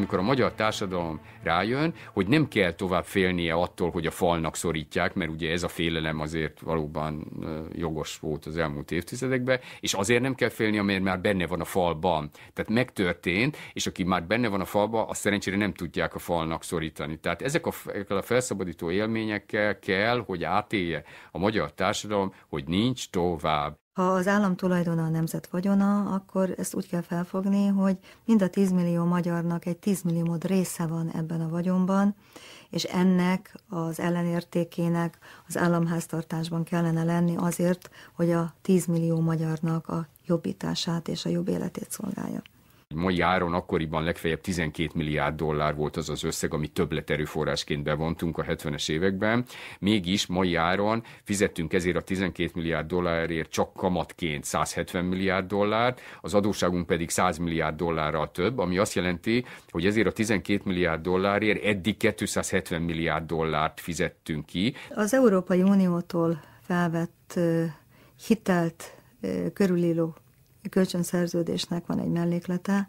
amikor a magyar társadalom rájön, hogy nem kell tovább félnie attól, hogy a falnak szorítják, mert ugye ez a félelem azért valóban jogos volt az elmúlt évtizedekben, és azért nem kell félnie, mert már benne van a falban. Tehát megtörtént, és aki már benne van a falban, azt szerencsére nem tudják a falnak szorítani. Tehát ezek a, a felszabadító élményekkel kell, hogy átélje a magyar társadalom, hogy nincs tovább. Ha az állam tulajdona a nemzet vagyona, akkor ezt úgy kell felfogni, hogy mind a 10 millió magyarnak egy 10 millió része van ebben a vagyonban, és ennek az ellenértékének az államháztartásban kellene lenni azért, hogy a 10 millió magyarnak a jobbítását és a jobb életét szolgálja. Mai áron akkoriban legfeljebb 12 milliárd dollár volt az az összeg, amit többleterőforrásként bevontunk a 70-es években. Mégis mai áron fizettünk ezért a 12 milliárd dollárért csak kamatként 170 milliárd dollárt, az adóságunk pedig 100 milliárd dollárral több, ami azt jelenti, hogy ezért a 12 milliárd dollárért eddig 270 milliárd dollárt fizettünk ki. Az Európai Uniótól felvett hitelt körülíró kölcsönszerződésnek van egy melléklete,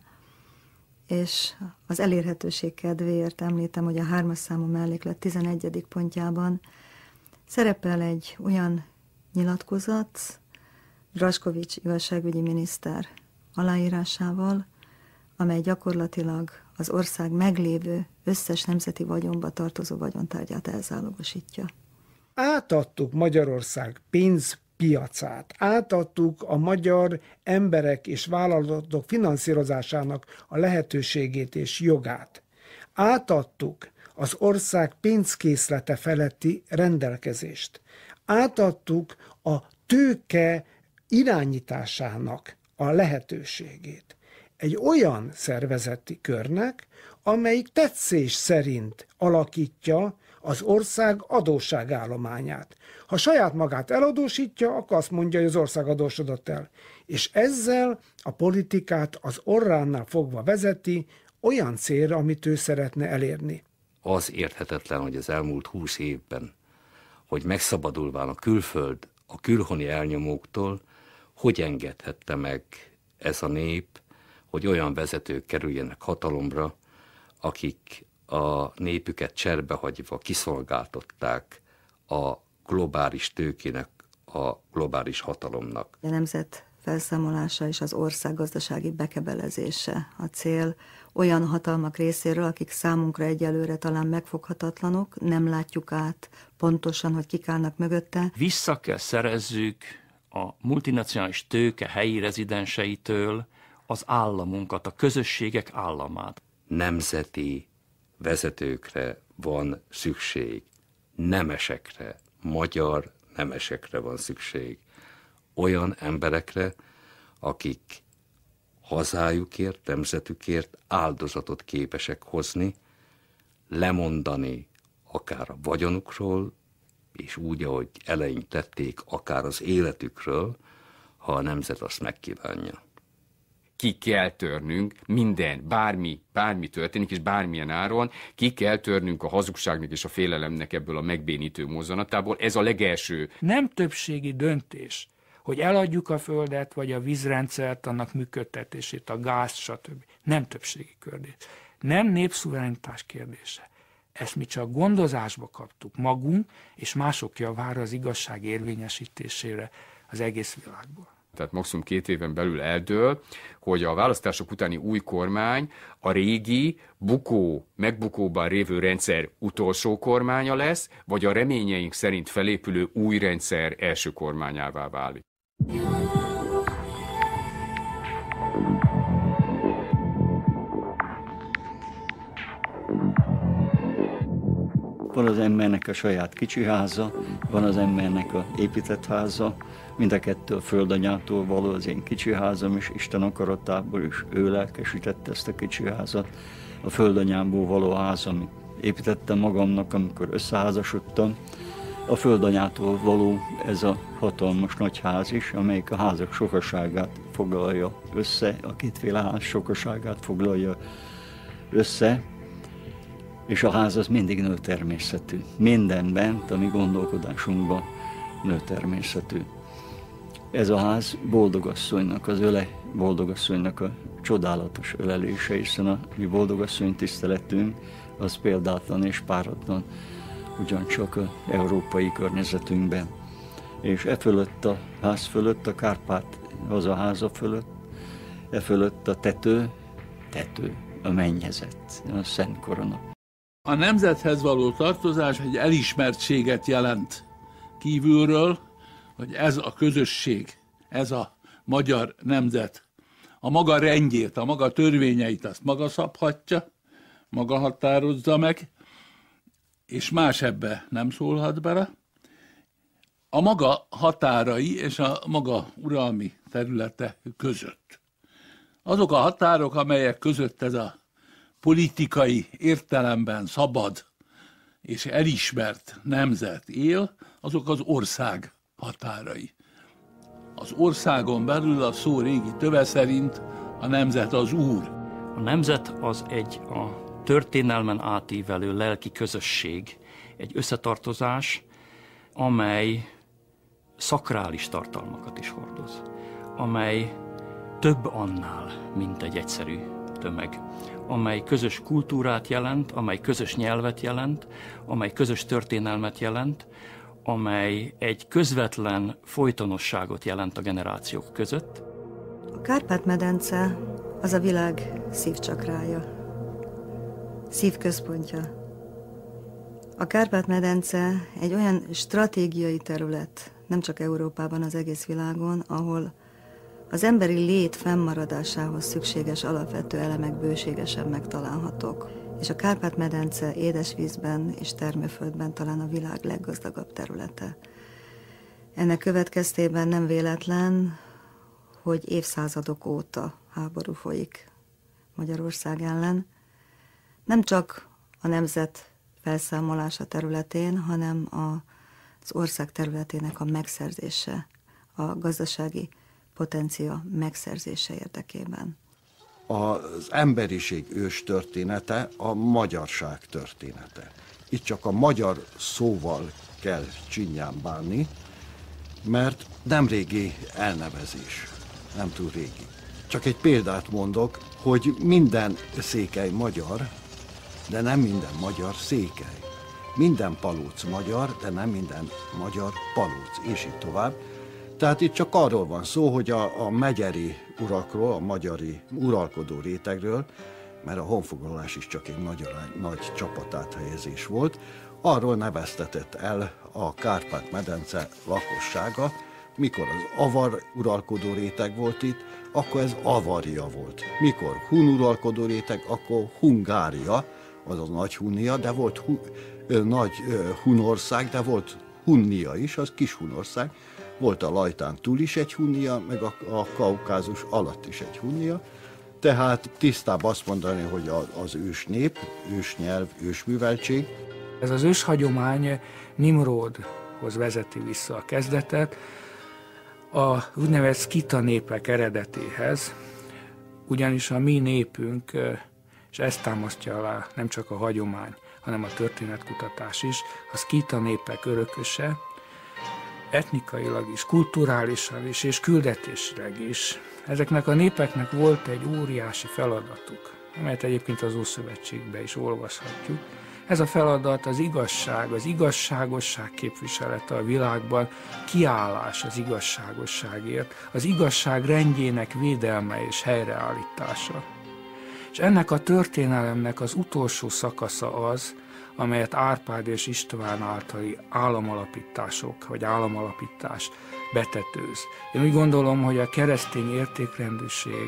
és az elérhetőség kedvéért említem, hogy a hármas számú melléklet 11. pontjában szerepel egy olyan nyilatkozat, Draskovics igazságügyi miniszter aláírásával, amely gyakorlatilag az ország meglévő összes nemzeti vagyonba tartozó vagyontárgyát elzálogosítja. Átadtuk Magyarország pénz piacát. Átadtuk a magyar emberek és vállalatok finanszírozásának a lehetőségét és jogát. Átadtuk az ország pénzkészlete feletti rendelkezést. Átadtuk a tőke irányításának a lehetőségét. Egy olyan szervezeti körnek, amelyik tetszés szerint alakítja az ország adósságállományát. Ha saját magát eladósítja, akkor azt mondja, hogy az ország adósodott el. És ezzel a politikát az orránál fogva vezeti olyan célra, amit ő szeretne elérni. Az érthetetlen, hogy az elmúlt húsz évben, hogy megszabadulván a külföld a külhoni elnyomóktól, hogy engedhette meg ez a nép, hogy olyan vezetők kerüljenek hatalomra, akik a népüket cserbehagyva kiszolgáltották a globális tőkének, a globális hatalomnak. A nemzet felszámolása és az ország gazdasági bekebelezése a cél olyan hatalmak részéről, akik számunkra egyelőre talán megfoghatatlanok, nem látjuk át pontosan, hogy kik állnak mögötte. Vissza kell szerezzük a multinacionális tőke helyi rezidenseitől az államunkat, a közösségek államát. Nemzeti vezetőkre van szükség, nemesekre, magyar nemesekre van szükség. Olyan emberekre, akik hazájukért, nemzetükért áldozatot képesek hozni, lemondani akár a vagyonukról, és úgy, ahogy eleink tették, akár az életükről, ha a nemzet azt megkívánja ki kell törnünk minden, bármi, bármi történik, és bármilyen áron, ki kell törnünk a hazugságnak és a félelemnek ebből a megbénítő mozzanatából. Ez a legelső. Nem többségi döntés, hogy eladjuk a földet, vagy a vízrendszert, annak működtetését, a gáz, stb. Nem többségi kérdés. Nem népszuverenitás kérdése. Ezt mi csak gondozásba kaptuk magunk és mások javára az igazság érvényesítésére az egész világból tehát maximum két éven belül eldől, hogy a választások utáni új kormány a régi, bukó, megbukóban révő rendszer utolsó kormánya lesz, vagy a reményeink szerint felépülő új rendszer első kormányává válik. Van az embernek a saját kicsi háza, van az embernek a épített háza, mind a kettő a földanyától való az én kicsi házam, és Isten akaratából is ő lelkesítette ezt a kicsi házat. A földanyámból való ház, amit építettem magamnak, amikor összeházasodtam. A földanyától való ez a hatalmas nagy ház is, amelyik a házak sokaságát foglalja össze, a kétféle ház sokaságát foglalja össze, és a ház az mindig nőtermészetű. Mindenben, a mi gondolkodásunkban nőtermészetű. Ez a ház boldogasszonynak, az öle boldogasszonynak a csodálatos ölelése, hiszen a mi boldogasszony tiszteletünk az példátlan és páratlan, ugyancsak a európai környezetünkben. És e fölött a ház fölött, a Kárpát hazaháza fölött, e fölött a tető, tető, a mennyezet, a Szent Korona. A nemzethez való tartozás egy elismertséget jelent kívülről, hogy ez a közösség, ez a magyar nemzet a maga rendjét, a maga törvényeit azt maga szabhatja, maga határozza meg, és más ebbe nem szólhat bele. A maga határai és a maga uralmi területe között. Azok a határok, amelyek között ez a politikai értelemben szabad és elismert nemzet él, azok az ország határai. Az országon belül a szó régi töve szerint a nemzet az úr. A nemzet az egy a történelmen átívelő lelki közösség, egy összetartozás, amely szakrális tartalmakat is hordoz, amely több annál, mint egy egyszerű tömeg, amely közös kultúrát jelent, amely közös nyelvet jelent, amely közös történelmet jelent, amely egy közvetlen folytonosságot jelent a generációk között. A Kárpát-medence az a világ szívcsakrája, szívközpontja. A Kárpát-medence egy olyan stratégiai terület, nem csak Európában, az egész világon, ahol az emberi lét fennmaradásához szükséges alapvető elemek bőségesen megtalálhatók és a Kárpát-medence édesvízben és termőföldben talán a világ leggazdagabb területe. Ennek következtében nem véletlen, hogy évszázadok óta háború folyik Magyarország ellen. Nem csak a nemzet felszámolása területén, hanem az ország területének a megszerzése, a gazdasági potencia megszerzése érdekében az emberiség ős története a magyarság története. Itt csak a magyar szóval kell csinyán bánni, mert nem régi elnevezés, nem túl régi. Csak egy példát mondok, hogy minden székely magyar, de nem minden magyar székely. Minden palóc magyar, de nem minden magyar palóc, és így tovább. Tehát itt csak arról van szó, hogy a, a megyeri urakról, a magyari uralkodó rétegről, mert a honfoglalás is csak egy nagy, nagy csapatáthelyezés volt, arról neveztetett el a Kárpát-medence lakossága, mikor az avar uralkodó réteg volt itt, akkor ez avaria volt. Mikor hun uralkodó réteg, akkor Hungária, azaz Nagy Hunnia, de volt hu, ö, Nagy ö, Hunország, de volt Hunnia is, az kis Hunország. Volt a Lajtán túl is egy hunnia, meg a, a Kaukázus alatt is egy hunnia. Tehát tisztább azt mondani, hogy az ős nép, ős nyelv, ős műveltség. Ez az ős hagyomány Nimrodhoz vezeti vissza a kezdetet, a úgynevezett skita népek eredetéhez, ugyanis a mi népünk, és ezt támasztja alá nem csak a hagyomány, hanem a történetkutatás is, a skita népek örököse, etnikailag is, kulturálisan is, és küldetésileg is. Ezeknek a népeknek volt egy óriási feladatuk, amelyet egyébként az Ószövetségben is olvashatjuk. Ez a feladat az igazság, az igazságosság képviselete a világban, kiállás az igazságosságért, az igazság rendjének védelme és helyreállítása. És ennek a történelemnek az utolsó szakasza az, amelyet Árpád és István általi államalapítások, vagy államalapítás betetőz. Én úgy gondolom, hogy a keresztény értékrendűség,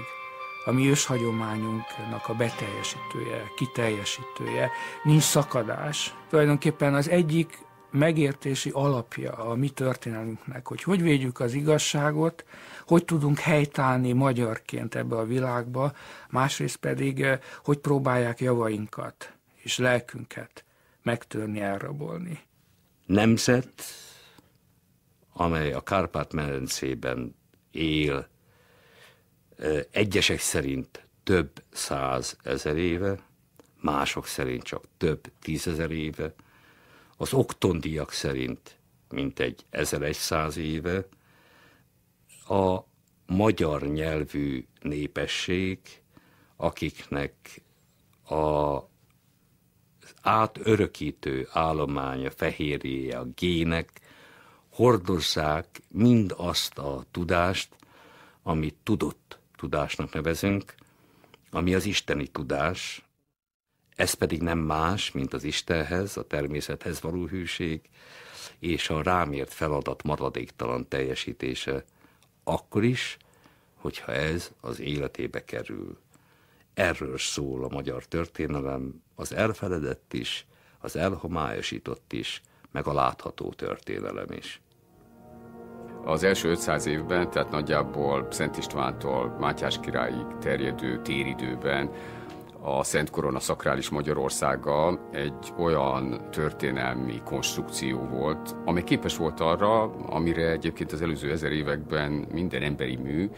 a mi őshagyományunknak a beteljesítője, kiteljesítője, nincs szakadás. Tulajdonképpen az egyik megértési alapja a mi történelmünknek, hogy hogy védjük az igazságot, hogy tudunk helytállni magyarként ebbe a világba, másrészt pedig, eh, hogy próbálják javainkat és lelkünket megtörni, elrabolni. Nemzet, amely a Kárpát-medencében él, egyesek szerint több száz ezer éve, mások szerint csak több tízezer éve, az oktondiak szerint mintegy 1100 éve, a magyar nyelvű népesség, akiknek a átörökítő állománya, fehérjéje, a gének hordozzák mind azt a tudást, amit tudott tudásnak nevezünk, ami az isteni tudás, ez pedig nem más, mint az Istenhez, a természethez való hűség, és a rámért feladat maradéktalan teljesítése, akkor is, hogyha ez az életébe kerül. Erről szól a magyar történelem, az elfeledett is, az elhomályosított is, meg a látható történelem is. Az első 500 évben, tehát nagyjából Szent Istvántól Mátyás királyig terjedő téridőben a Szent Korona szakrális Magyarországa egy olyan történelmi konstrukció volt, amely képes volt arra, amire egyébként az előző ezer években minden emberi mű,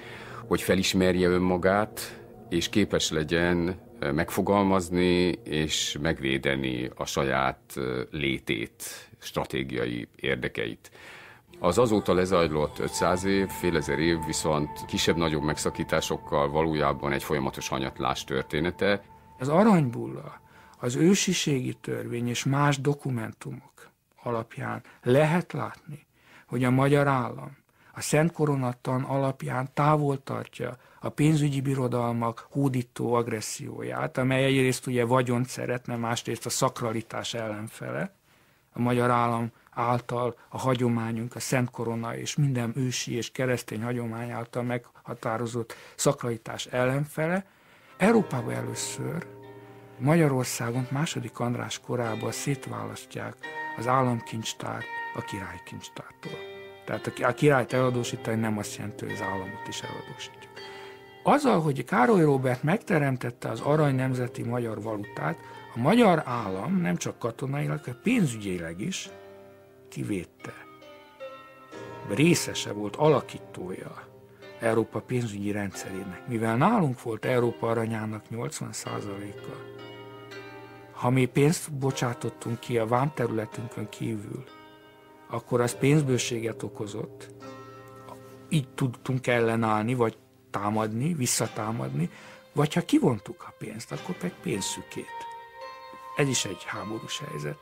hogy felismerje önmagát, és képes legyen megfogalmazni és megvédeni a saját létét, stratégiai érdekeit. Az azóta lezajlott 500 év, fél ezer év viszont kisebb-nagyobb megszakításokkal valójában egy folyamatos hanyatlás története. Az aranybulla, az ősiségi törvény és más dokumentumok alapján lehet látni, hogy a magyar állam a Szent Koronattan alapján távol tartja a pénzügyi birodalmak hódító agresszióját, amely egyrészt ugye vagyont szeretne, másrészt a szakralitás ellenfele. A magyar állam által a hagyományunk, a Szent Korona és minden ősi és keresztény hagyomány által meghatározott szakralitás ellenfele. Európában először Magyarországon második András korában szétválasztják az államkincstárt a királykincstártól. Tehát a királyt eladósítani nem azt jelenti, hogy az államot is eladósítjuk. Azzal, hogy Károly Róbert megteremtette az arany nemzeti magyar valutát, a magyar állam nem csak katonailag, hanem pénzügyileg is kivédte. Részese volt, alakítója Európa pénzügyi rendszerének. Mivel nálunk volt Európa aranyának 80%-a, ha mi pénzt bocsátottunk ki a vámterületünkön kívül, akkor az pénzbőséget okozott, így tudtunk ellenállni, vagy támadni, visszatámadni, vagy ha kivontuk a pénzt, akkor meg pénzszükét. Ez is egy háborús helyzet.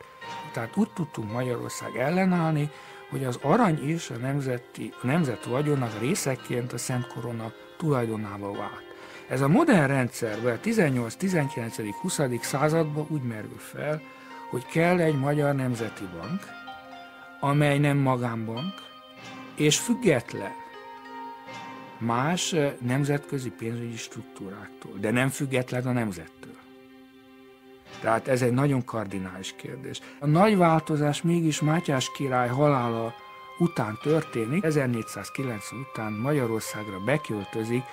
Tehát úgy tudtunk Magyarország ellenállni, hogy az arany és a, nemzeti, a nemzet vagyonak részeként a Szent Korona tulajdonába vált. Ez a modern rendszerben, a 18, 19, 20. században úgy merül fel, hogy kell egy magyar nemzeti bank, amely nem magánbank, és független más nemzetközi pénzügyi struktúráktól, de nem független a nemzettől. Tehát ez egy nagyon kardinális kérdés. A nagy változás mégis Mátyás király halála után történik. 1490 után Magyarországra beköltözik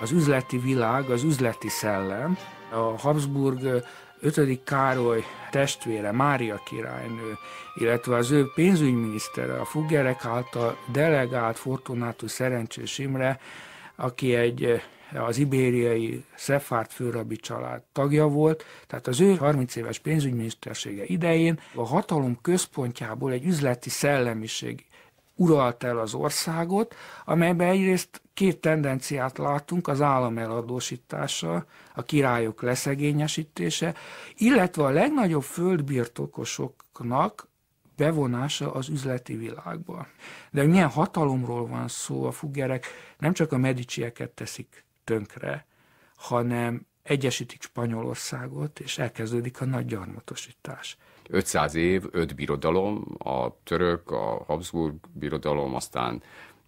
az üzleti világ, az üzleti szellem. A Habsburg 5. Károly testvére, Mária királynő, illetve az ő pénzügyminisztere, a Fuggerek által delegált Fortunátus Szerencsés Imre, aki egy az ibériai Szefárt főrabi család tagja volt, tehát az ő 30 éves pénzügyminisztersége idején a hatalom központjából egy üzleti szellemiség uralt el az országot, amelyben egyrészt két tendenciát látunk, az állam eladósítása, a királyok leszegényesítése, illetve a legnagyobb földbirtokosoknak bevonása az üzleti világba. De milyen hatalomról van szó, a fuggerek nem csak a medicieket teszik tönkre, hanem egyesítik Spanyolországot, és elkezdődik a nagy gyarmatosítás. 500 év, öt birodalom, a török, a Habsburg birodalom, aztán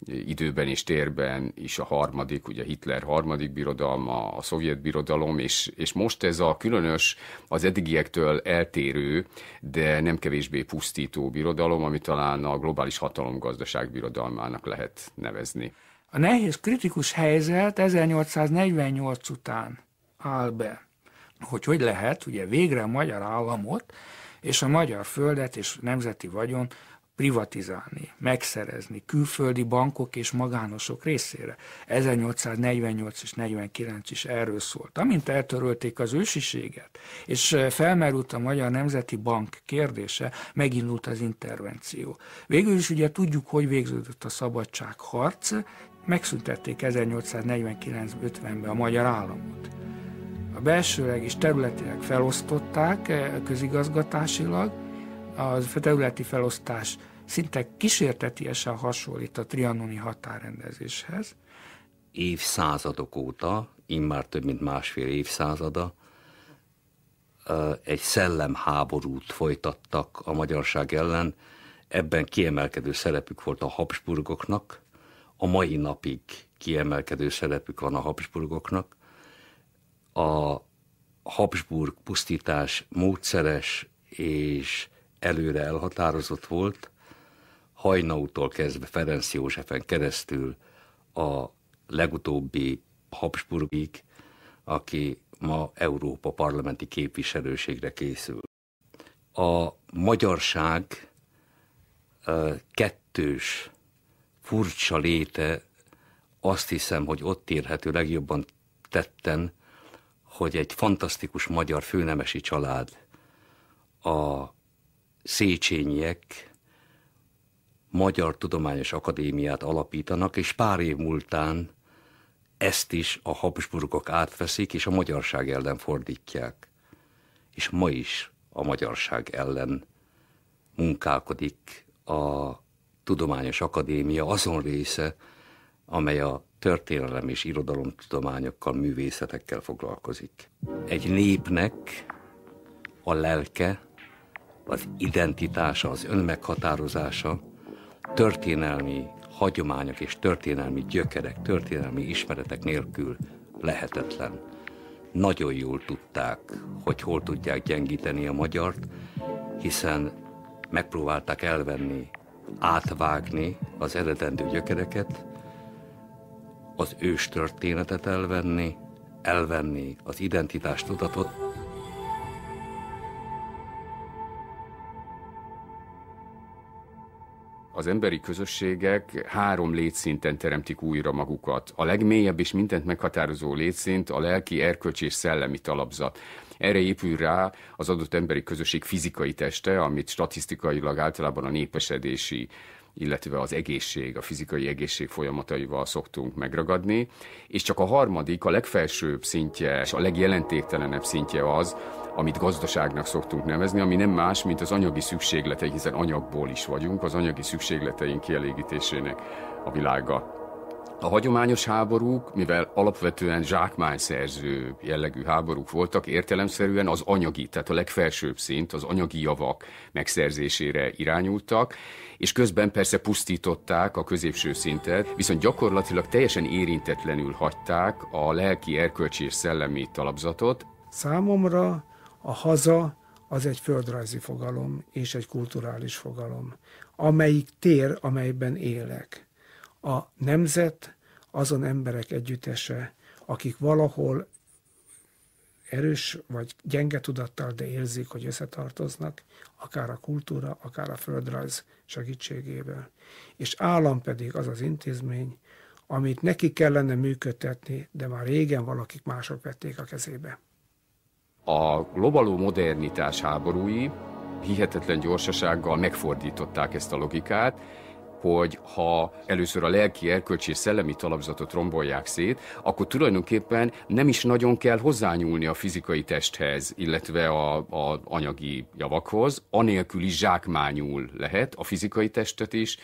időben és térben is a harmadik, ugye Hitler harmadik birodalma, a szovjet birodalom, és, és most ez a különös, az eddigiektől eltérő, de nem kevésbé pusztító birodalom, ami talán a globális hatalomgazdaság birodalmának lehet nevezni. A nehéz kritikus helyzet 1848 után áll be, hogy hogy lehet ugye végre a magyar államot és a magyar földet és nemzeti vagyon privatizálni, megszerezni külföldi bankok és magánosok részére. 1848 és 49 is erről szólt. Amint eltörölték az ősiséget, és felmerült a Magyar Nemzeti Bank kérdése, megindult az intervenció. Végül is ugye tudjuk, hogy végződött a szabadságharc, megszüntették 1849-50-ben a magyar államot. A belsőleg és területileg felosztották eh, közigazgatásilag, az területi felosztás szinte kísértetiesen hasonlít a trianoni határrendezéshez. Évszázadok óta, immár több mint másfél évszázada, egy szellemháborút folytattak a magyarság ellen. Ebben kiemelkedő szerepük volt a Habsburgoknak, a mai napig kiemelkedő szerepük van a Habsburgoknak. A Habsburg pusztítás módszeres és előre elhatározott volt, Hajnautól kezdve Ferenc Józsefen keresztül a legutóbbi Habsburgig, aki ma Európa parlamenti képviselőségre készül. A magyarság kettős, furcsa léte azt hiszem, hogy ott érhető legjobban tetten, hogy egy fantasztikus magyar főnemesi család, a Széchenyiek Magyar Tudományos Akadémiát alapítanak, és pár év múltán ezt is a Habsburgok átveszik, és a magyarság ellen fordítják. És ma is a magyarság ellen munkálkodik a Tudományos Akadémia azon része, amely a történelem és irodalomtudományokkal, művészetekkel foglalkozik. Egy népnek a lelke, az identitása, az önmeghatározása történelmi hagyományok és történelmi gyökerek, történelmi ismeretek nélkül lehetetlen. Nagyon jól tudták, hogy hol tudják gyengíteni a magyart, hiszen megpróbálták elvenni, átvágni az eredendő gyökereket, az ős történetet elvenni, elvenni az identitástudatot, az emberi közösségek három létszinten teremtik újra magukat. A legmélyebb és mindent meghatározó létszint a lelki, erkölcsi és szellemi talapzat. Erre épül rá az adott emberi közösség fizikai teste, amit statisztikailag általában a népesedési illetve az egészség, a fizikai egészség folyamataival szoktunk megragadni, és csak a harmadik, a legfelsőbb szintje, és a legjelentéktelenebb szintje az, amit gazdaságnak szoktunk nevezni, ami nem más, mint az anyagi szükségletei, hiszen anyagból is vagyunk, az anyagi szükségleteink kielégítésének a világa. A hagyományos háborúk, mivel alapvetően zsákmányszerző jellegű háborúk voltak, értelemszerűen az anyagi, tehát a legfelsőbb szint, az anyagi javak megszerzésére irányultak, és közben persze pusztították a középső szintet, viszont gyakorlatilag teljesen érintetlenül hagyták a lelki, erkölcsi és szellemi talapzatot. Számomra a haza az egy földrajzi fogalom és egy kulturális fogalom, amelyik tér, amelyben élek. A nemzet azon emberek együttese, akik valahol erős vagy gyenge tudattal, de érzik, hogy összetartoznak, akár a kultúra, akár a földrajz segítségével. És állam pedig az az intézmény, amit neki kellene működtetni, de már régen valakik mások vették a kezébe. A globaló modernitás háborúi hihetetlen gyorsasággal megfordították ezt a logikát, hogy ha először a lelki, erkölcsi és szellemi talapzatot rombolják szét, akkor tulajdonképpen nem is nagyon kell hozzányúlni a fizikai testhez, illetve a, a anyagi javakhoz, anélkül is zsákmányul lehet a fizikai testet is,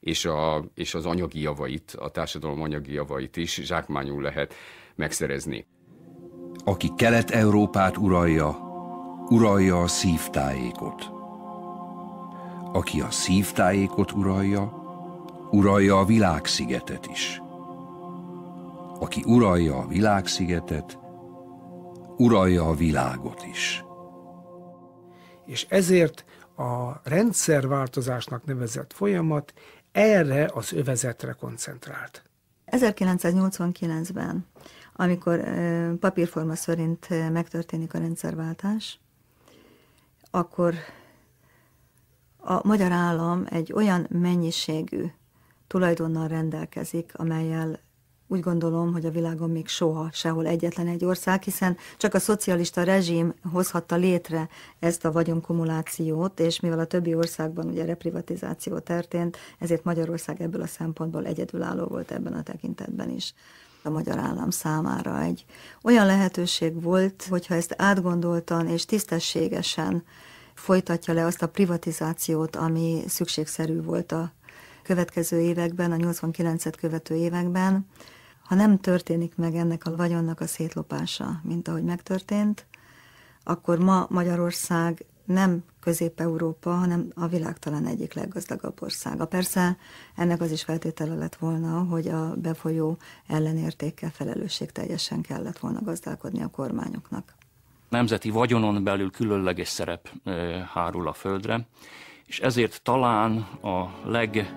és, a, és az anyagi javait, a társadalom anyagi javait is zsákmányul lehet megszerezni. Aki Kelet-Európát uralja, uralja a szívtájékot. Aki a szívtájékot uralja, uralja a világszigetet is. Aki uralja a világszigetet, uralja a világot is. És ezért a rendszerváltozásnak nevezett folyamat erre az övezetre koncentrált. 1989-ben, amikor papírforma szerint megtörténik a rendszerváltás, akkor a magyar állam egy olyan mennyiségű tulajdonnal rendelkezik, amelyel úgy gondolom, hogy a világon még soha sehol egyetlen egy ország, hiszen csak a szocialista rezsim hozhatta létre ezt a vagyonkumulációt, és mivel a többi országban ugye reprivatizáció történt, ezért Magyarország ebből a szempontból egyedülálló volt ebben a tekintetben is. A magyar állam számára egy olyan lehetőség volt, hogyha ezt átgondoltan és tisztességesen folytatja le azt a privatizációt, ami szükségszerű volt a következő években, a 89-et követő években, ha nem történik meg ennek a vagyonnak a szétlopása, mint ahogy megtörtént, akkor ma Magyarország nem Közép-Európa, hanem a világ talán egyik leggazdagabb országa. Persze ennek az is feltétele lett volna, hogy a befolyó ellenértékkel felelősségteljesen kellett volna gazdálkodni a kormányoknak. Nemzeti vagyonon belül különleges szerep hárul a földre, és ezért talán a leg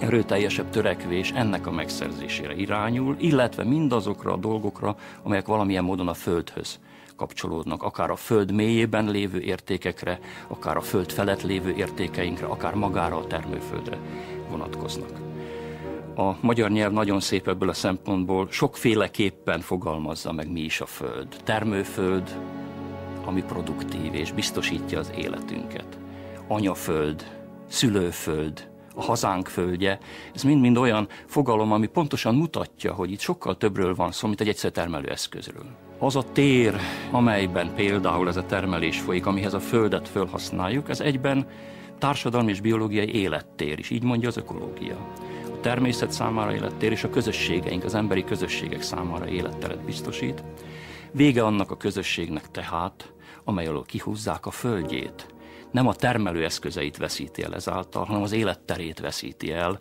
erőteljesebb törekvés ennek a megszerzésére irányul, illetve mindazokra a dolgokra, amelyek valamilyen módon a földhöz kapcsolódnak, akár a föld mélyében lévő értékekre, akár a föld felett lévő értékeinkre, akár magára a termőföldre vonatkoznak. A magyar nyelv nagyon szép ebből a szempontból, sokféleképpen fogalmazza meg mi is a föld. Termőföld, ami produktív és biztosítja az életünket. Anyaföld, szülőföld, a hazánk földje, ez mind-mind olyan fogalom, ami pontosan mutatja, hogy itt sokkal többről van szó, mint egy egyszer termelőeszközről. Az a tér, amelyben például ez a termelés folyik, amihez a földet felhasználjuk, ez egyben társadalmi és biológiai élettér is, így mondja az ökológia. A természet számára élettér és a közösségeink, az emberi közösségek számára életteret biztosít. Vége annak a közösségnek tehát, amely alól kihúzzák a földjét, nem a termelő eszközeit veszíti el ezáltal, hanem az életterét veszíti el,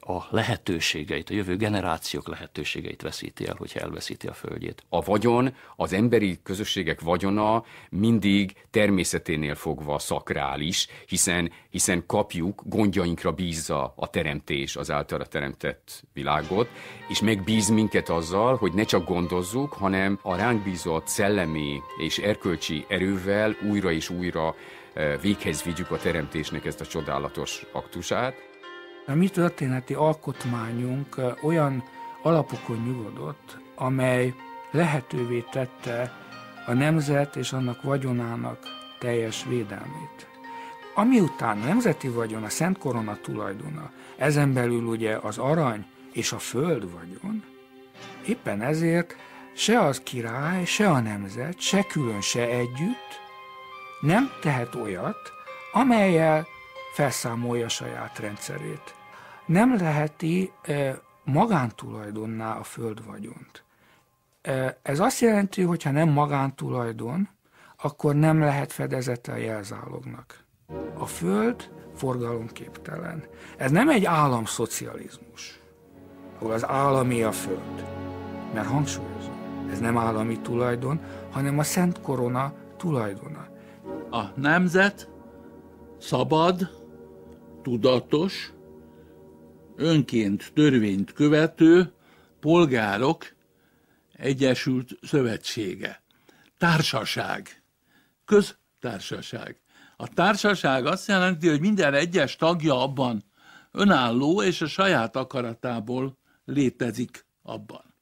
a lehetőségeit, a jövő generációk lehetőségeit veszíti el, hogyha elveszíti a földjét. A vagyon, az emberi közösségek vagyona mindig természeténél fogva szakrális, hiszen, hiszen kapjuk, gondjainkra bízza a teremtés az általa teremtett világot, és megbíz minket azzal, hogy ne csak gondozzuk, hanem a ránk bízott szellemi és erkölcsi erővel újra és újra véghez vigyük a teremtésnek ezt a csodálatos aktusát. A mi történeti alkotmányunk olyan alapokon nyugodott, amely lehetővé tette a nemzet és annak vagyonának teljes védelmét. Ami után a nemzeti vagyon, a Szent Korona tulajdona, ezen belül ugye az arany és a föld vagyon, éppen ezért se az király, se a nemzet, se külön, se együtt nem tehet olyat, amelyel felszámolja saját rendszerét. Nem leheti magántulajdonná a földvagyont. Ez azt jelenti, hogy ha nem magántulajdon, akkor nem lehet fedezete a jelzálognak. A föld forgalomképtelen. Ez nem egy államszocializmus, ahol az állami a föld. Mert hangsúlyozom, ez nem állami tulajdon, hanem a Szent Korona tulajdona a nemzet szabad, tudatos, önként törvényt követő polgárok egyesült szövetsége. Társaság. Köztársaság. A társaság azt jelenti, hogy minden egyes tagja abban önálló és a saját akaratából létezik abban.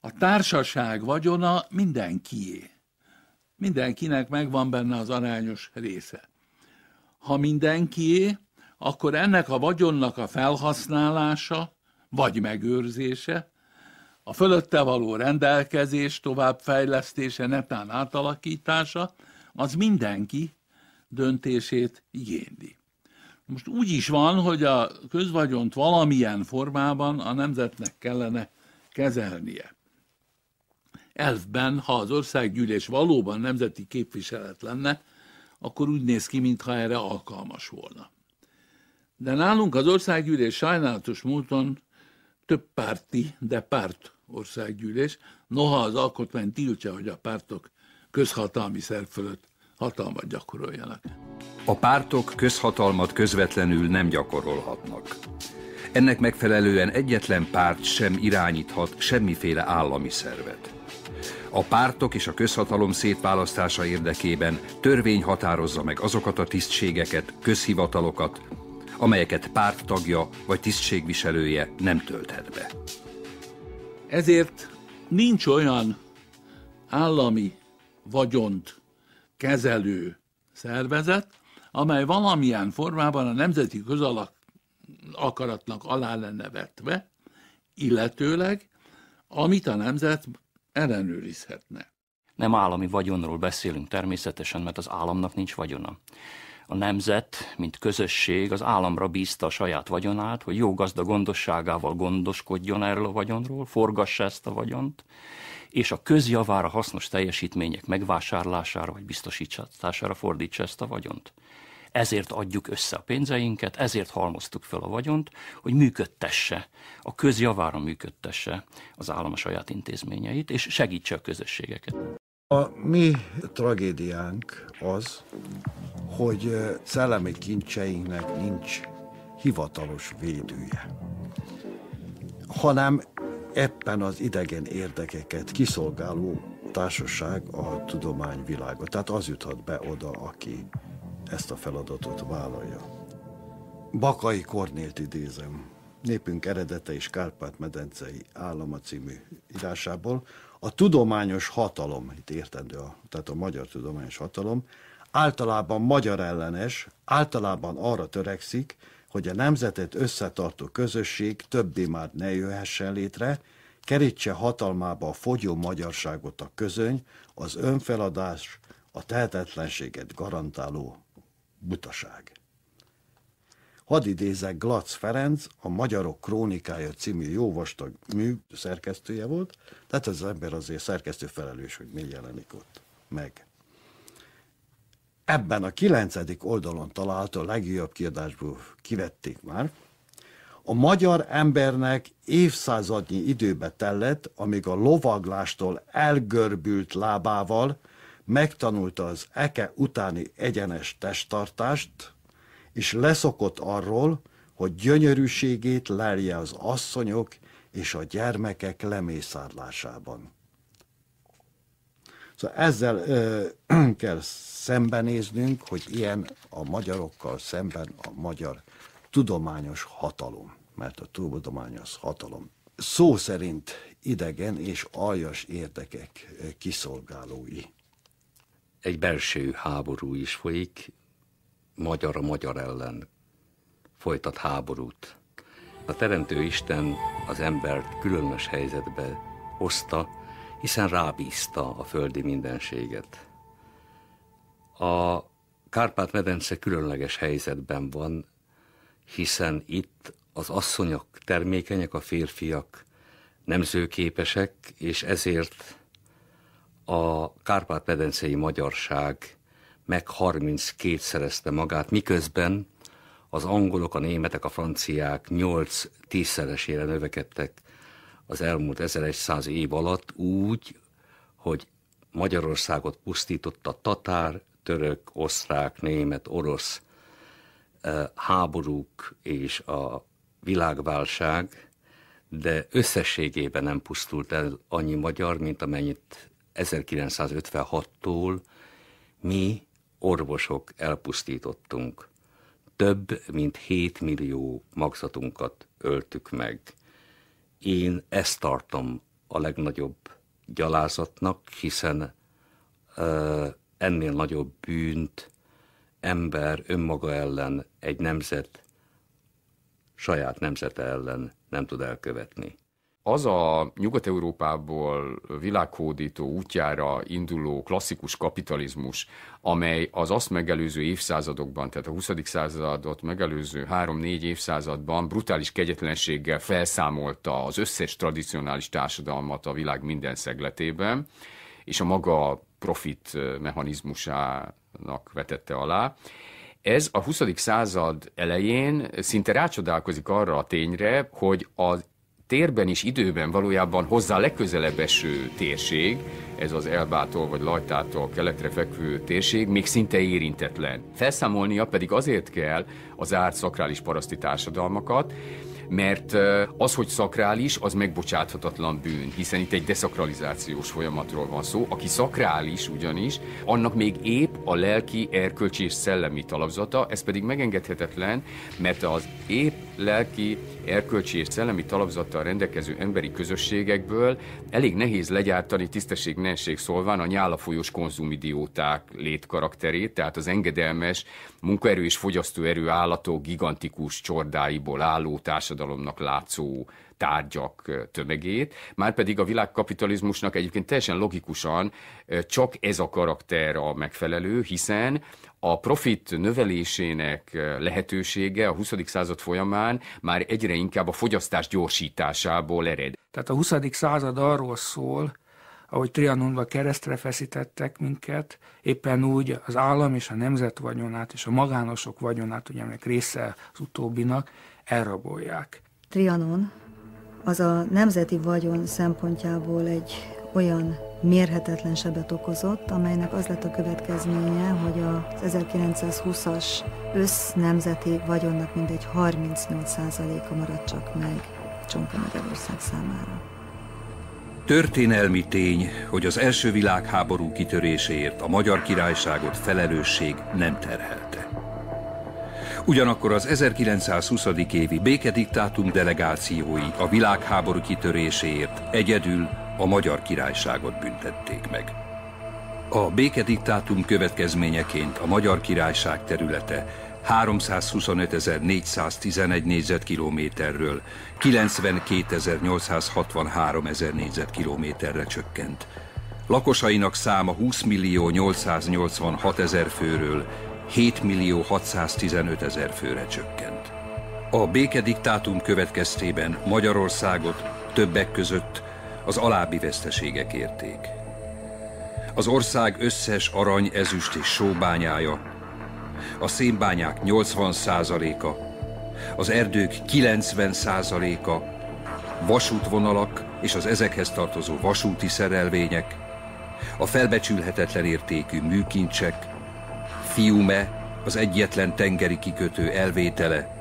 A társaság vagyona mindenkié mindenkinek megvan benne az arányos része. Ha mindenkié, akkor ennek a vagyonnak a felhasználása, vagy megőrzése, a fölötte való rendelkezés, továbbfejlesztése, netán átalakítása, az mindenki döntését igényli. Most úgy is van, hogy a közvagyont valamilyen formában a nemzetnek kellene kezelnie elfben, ha az országgyűlés valóban nemzeti képviselet lenne, akkor úgy néz ki, mintha erre alkalmas volna. De nálunk az országgyűlés sajnálatos módon több párti, de párt országgyűlés, noha az alkotmány tiltja, hogy a pártok közhatalmi szerv fölött hatalmat gyakoroljanak. A pártok közhatalmat közvetlenül nem gyakorolhatnak. Ennek megfelelően egyetlen párt sem irányíthat semmiféle állami szervet. A pártok és a közhatalom szétválasztása érdekében törvény határozza meg azokat a tisztségeket, közhivatalokat, amelyeket párttagja vagy tisztségviselője nem tölthet be. Ezért nincs olyan állami vagyont kezelő szervezet, amely valamilyen formában a nemzeti közalak akaratnak alá lenne vetve, illetőleg, amit a nemzet ellenőrizhetne. Nem állami vagyonról beszélünk természetesen, mert az államnak nincs vagyona. A nemzet, mint közösség, az államra bízta a saját vagyonát, hogy jó gazda gondosságával gondoskodjon erről a vagyonról, forgassa ezt a vagyont, és a közjavára hasznos teljesítmények megvásárlására vagy biztosítására fordítsa ezt a vagyont. Ezért adjuk össze a pénzeinket, ezért halmoztuk fel a vagyont, hogy működtesse, a közjavára működtesse az állam a saját intézményeit, és segítse a közösségeket. A mi tragédiánk az, hogy szellemi kincseinknek nincs hivatalos védője, hanem ebben az idegen érdekeket kiszolgáló társaság a tudományvilága. Tehát az juthat be oda, aki ezt a feladatot vállalja. Bakai Kornélt idézem, népünk eredete és Kárpát-medencei állama című írásából, a tudományos hatalom, itt értendő, a, tehát a magyar tudományos hatalom, általában magyar ellenes, általában arra törekszik, hogy a nemzetet összetartó közösség többé már ne jöhessen létre, kerítse hatalmába a fogyó magyarságot a közöny, az önfeladás, a tehetetlenséget garantáló butaság. Hadd idézek Glatz Ferenc, a Magyarok Krónikája című jó vastag mű szerkesztője volt, tehát az ember azért szerkesztő felelős, hogy mi jelenik ott meg. Ebben a kilencedik oldalon található legjobb kiadásból kivették már, a magyar embernek évszázadnyi időbe tellett, amíg a lovaglástól elgörbült lábával megtanulta az eke utáni egyenes testtartást, és leszokott arról, hogy gyönyörűségét lelje az asszonyok és a gyermekek lemészárlásában. Szóval ezzel ö, kell szembenéznünk, hogy ilyen a magyarokkal szemben a magyar tudományos hatalom, mert a tudományos hatalom szó szerint idegen és aljas érdekek kiszolgálói. Egy belső háború is folyik, magyar a magyar ellen folytat háborút. A Teremtő Isten az embert különös helyzetbe hozta, hiszen rábízta a földi mindenséget. A Kárpát-medence különleges helyzetben van, hiszen itt az asszonyok termékenyek, a férfiak nemzőképesek, és ezért a Kárpát-medencei magyarság meg 32 szerezte magát, miközben az angolok, a németek, a franciák 8-10-szeresére növekedtek az elmúlt 1100 év alatt úgy, hogy Magyarországot pusztította tatár, török, osztrák, német, orosz eh, háborúk és a világválság, de összességében nem pusztult el annyi magyar, mint amennyit 1956-tól mi orvosok elpusztítottunk. Több mint 7 millió magzatunkat öltük meg. Én ezt tartom a legnagyobb gyalázatnak, hiszen uh, ennél nagyobb bűnt ember önmaga ellen, egy nemzet saját nemzete ellen nem tud elkövetni az a Nyugat-Európából világhódító útjára induló klasszikus kapitalizmus, amely az azt megelőző évszázadokban, tehát a 20. századot megelőző három-négy évszázadban brutális kegyetlenséggel felszámolta az összes tradicionális társadalmat a világ minden szegletében, és a maga profit mechanizmusának vetette alá. Ez a 20. század elején szinte rácsodálkozik arra a tényre, hogy az térben és időben valójában hozzá legközelebb eső térség, ez az Elbától vagy Lajtától keletre fekvő térség még szinte érintetlen. Felszámolnia pedig azért kell az árt szakrális paraszti társadalmakat, mert az, hogy szakrális, az megbocsáthatatlan bűn, hiszen itt egy deszakralizációs folyamatról van szó. Aki szakrális ugyanis, annak még épp a lelki, erkölcsi és szellemi talapzata, ez pedig megengedhetetlen, mert az épp lelki, erkölcsi és szellemi talapzattal rendelkező emberi közösségekből elég nehéz legyártani tisztesség, nenség szólván a nyálafolyós konzumidióták létkarakterét, tehát az engedelmes munkaerő és fogyasztóerő állatok gigantikus csordáiból álló társadalomnak látszó tárgyak tömegét, már pedig a világkapitalizmusnak egyébként teljesen logikusan csak ez a karakter a megfelelő, hiszen a profit növelésének lehetősége a 20. század folyamán már egyre inkább a fogyasztás gyorsításából ered. Tehát a 20. század arról szól, ahogy Trianonban keresztre feszítettek minket, éppen úgy az állam és a nemzet vagyonát és a magánosok vagyonát, ugye ennek része az utóbbinak, elrabolják. Trianon az a nemzeti vagyon szempontjából egy olyan mérhetetlen sebet okozott, amelynek az lett a következménye, hogy az 1920-as össznemzeti vagyonnak mindegy 38%-a maradt csak meg Csonka Magyarország számára. Történelmi tény, hogy az első világháború kitöréséért a magyar királyságot felelősség nem terhelte. Ugyanakkor az 1920. évi békediktátum delegációi a világháború kitöréséért egyedül a magyar királyságot büntették meg. A békediktátum következményeként a magyar királyság területe 325.411 négyzetkilométerről 92.863 négyzetkilométerre csökkent. Lakosainak száma 20 millió 886 ezer főről 7 millió 615 ezer főre csökkent. A békediktátum következtében Magyarországot többek között az alábbi veszteségek érték. Az ország összes arany, ezüst és sóbányája, a szénbányák 80%-a, az erdők 90%-a, vasútvonalak és az ezekhez tartozó vasúti szerelvények, a felbecsülhetetlen értékű műkincsek, Fiume, az egyetlen tengeri kikötő elvétele,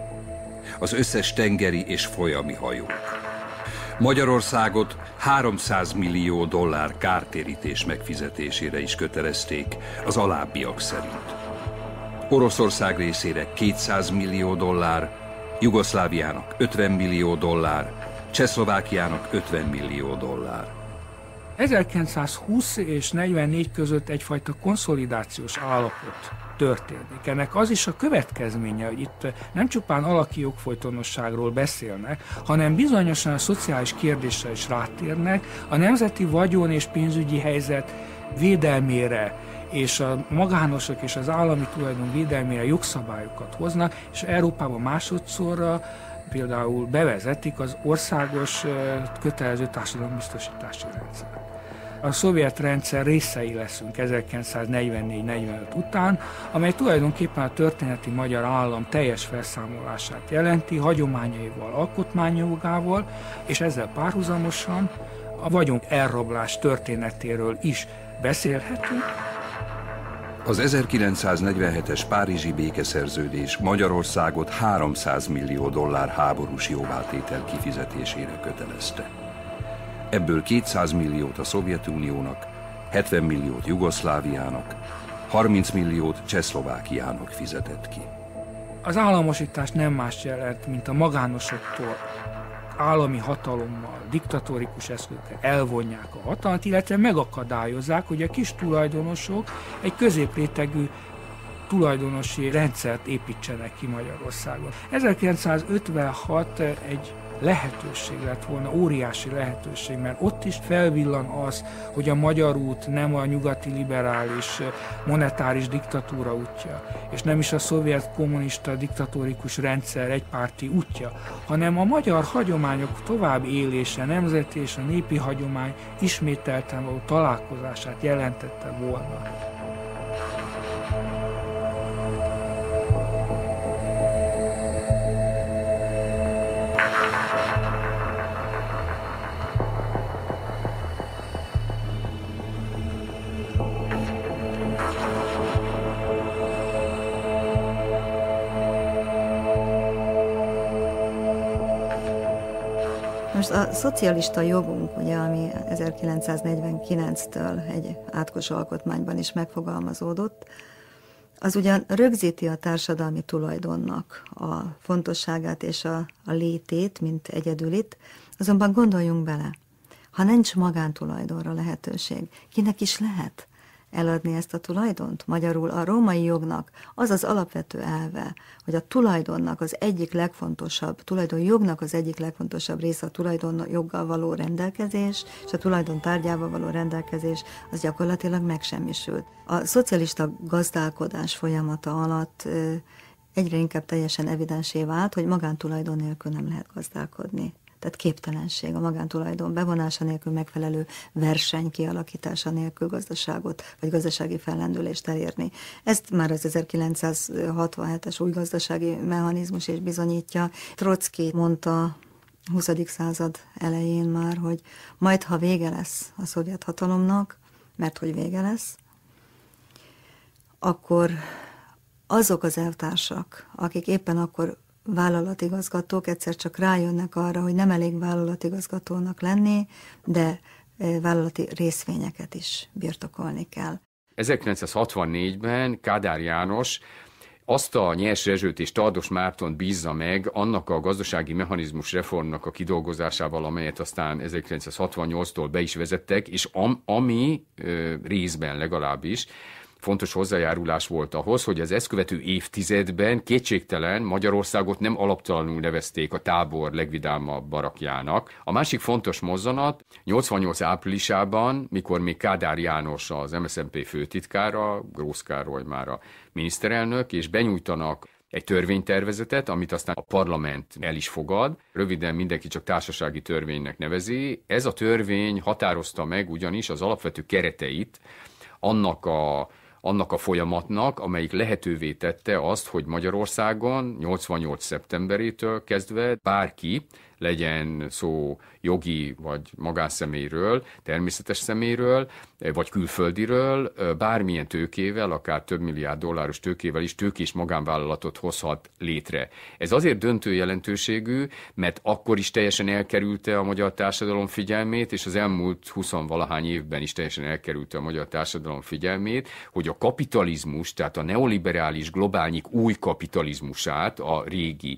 az összes tengeri és folyami hajók. Magyarországot 300 millió dollár kártérítés megfizetésére is kötelezték az alábbiak szerint. Oroszország részére 200 millió dollár, Jugoszláviának 50 millió dollár, Csehszlovákiának 50 millió dollár. 1920 és 44 között egyfajta konszolidációs állapot történik. Ennek az is a következménye, hogy itt nem csupán alaki jogfolytonosságról beszélnek, hanem bizonyosan a szociális kérdésre is rátérnek, a nemzeti vagyon és pénzügyi helyzet védelmére, és a magánosok és az állami tulajdon védelmére jogszabályokat hoznak, és Európában másodszorra például bevezetik az országos kötelező társadalombiztosítási rendszert. A szovjet rendszer részei leszünk 1944-45 után, amely tulajdonképpen a történeti magyar állam teljes felszámolását jelenti, hagyományaival, alkotmányjogával, és ezzel párhuzamosan a vagyunk elrablás történetéről is beszélhetünk, az 1947-es Párizsi békeszerződés Magyarországot 300 millió dollár háborús jóvátétel kifizetésére kötelezte. Ebből 200 milliót a Szovjetuniónak, 70 milliót Jugoszláviának, 30 milliót Csehszlovákiának fizetett ki. Az államosítás nem más jelent, mint a magánosoktól állami hatalommal, diktatórikus eszközökkel elvonják a hatalmat, illetve megakadályozzák, hogy a kis tulajdonosok egy középrétegű tulajdonosi rendszert építsenek ki Magyarországon. 1956 egy lehetőség lett volna, óriási lehetőség, mert ott is felvillan az, hogy a magyar út nem a nyugati liberális monetáris diktatúra útja, és nem is a szovjet kommunista diktatórikus rendszer egypárti útja, hanem a magyar hagyományok tovább élése, nemzeti és a népi hagyomány ismételten való találkozását jelentette volna. Most a szocialista jogunk, ugye, ami 1949-től egy átkos alkotmányban is megfogalmazódott, az ugyan rögzíti a társadalmi tulajdonnak a fontosságát és a, a létét, mint egyedülit, azonban gondoljunk bele, ha nincs magántulajdonra lehetőség, kinek is lehet eladni ezt a tulajdont? Magyarul a római jognak az az alapvető elve, hogy a tulajdonnak az egyik legfontosabb, tulajdonjognak az egyik legfontosabb része a tulajdonjoggal való rendelkezés, és a tulajdon tárgyával való rendelkezés, az gyakorlatilag megsemmisült. A szocialista gazdálkodás folyamata alatt egyre inkább teljesen evidensé vált, hogy magántulajdon nélkül nem lehet gazdálkodni tehát képtelenség a magántulajdon bevonása nélkül, megfelelő verseny kialakítása nélkül gazdaságot, vagy gazdasági fellendülést elérni. Ezt már az 1967-es új gazdasági mechanizmus is bizonyítja. Trotsky mondta 20. század elején már, hogy majd, ha vége lesz a szovjet hatalomnak, mert hogy vége lesz, akkor azok az elvtársak, akik éppen akkor vállalatigazgatók egyszer csak rájönnek arra, hogy nem elég vállalatigazgatónak lenni, de vállalati részvényeket is birtokolni kell. 1964-ben Kádár János azt a nyers rezsőt és Tardos Márton bízza meg annak a gazdasági mechanizmus reformnak a kidolgozásával, amelyet aztán 1968-tól be is vezettek, és am, ami ö, részben legalábbis fontos hozzájárulás volt ahhoz, hogy az ezt követő évtizedben kétségtelen Magyarországot nem alaptalanul nevezték a tábor legvidámabb barakjának. A másik fontos mozzanat 88 áprilisában, mikor még Kádár János az MSZNP főtitkára, Grósz Károly már a miniszterelnök, és benyújtanak egy törvénytervezetet, amit aztán a parlament el is fogad. Röviden mindenki csak társasági törvénynek nevezi. Ez a törvény határozta meg ugyanis az alapvető kereteit annak a annak a folyamatnak, amelyik lehetővé tette azt, hogy Magyarországon 88. szeptemberétől kezdve bárki legyen szó jogi vagy magánszemélyről, természetes személyről, vagy külföldiről, bármilyen tőkével, akár több milliárd dolláros tőkével is tőkés magánvállalatot hozhat létre. Ez azért döntő jelentőségű, mert akkor is teljesen elkerülte a magyar társadalom figyelmét, és az elmúlt 20 valahány évben is teljesen elkerülte a magyar társadalom figyelmét, hogy a kapitalizmus, tehát a neoliberális globálnyik új kapitalizmusát, a régi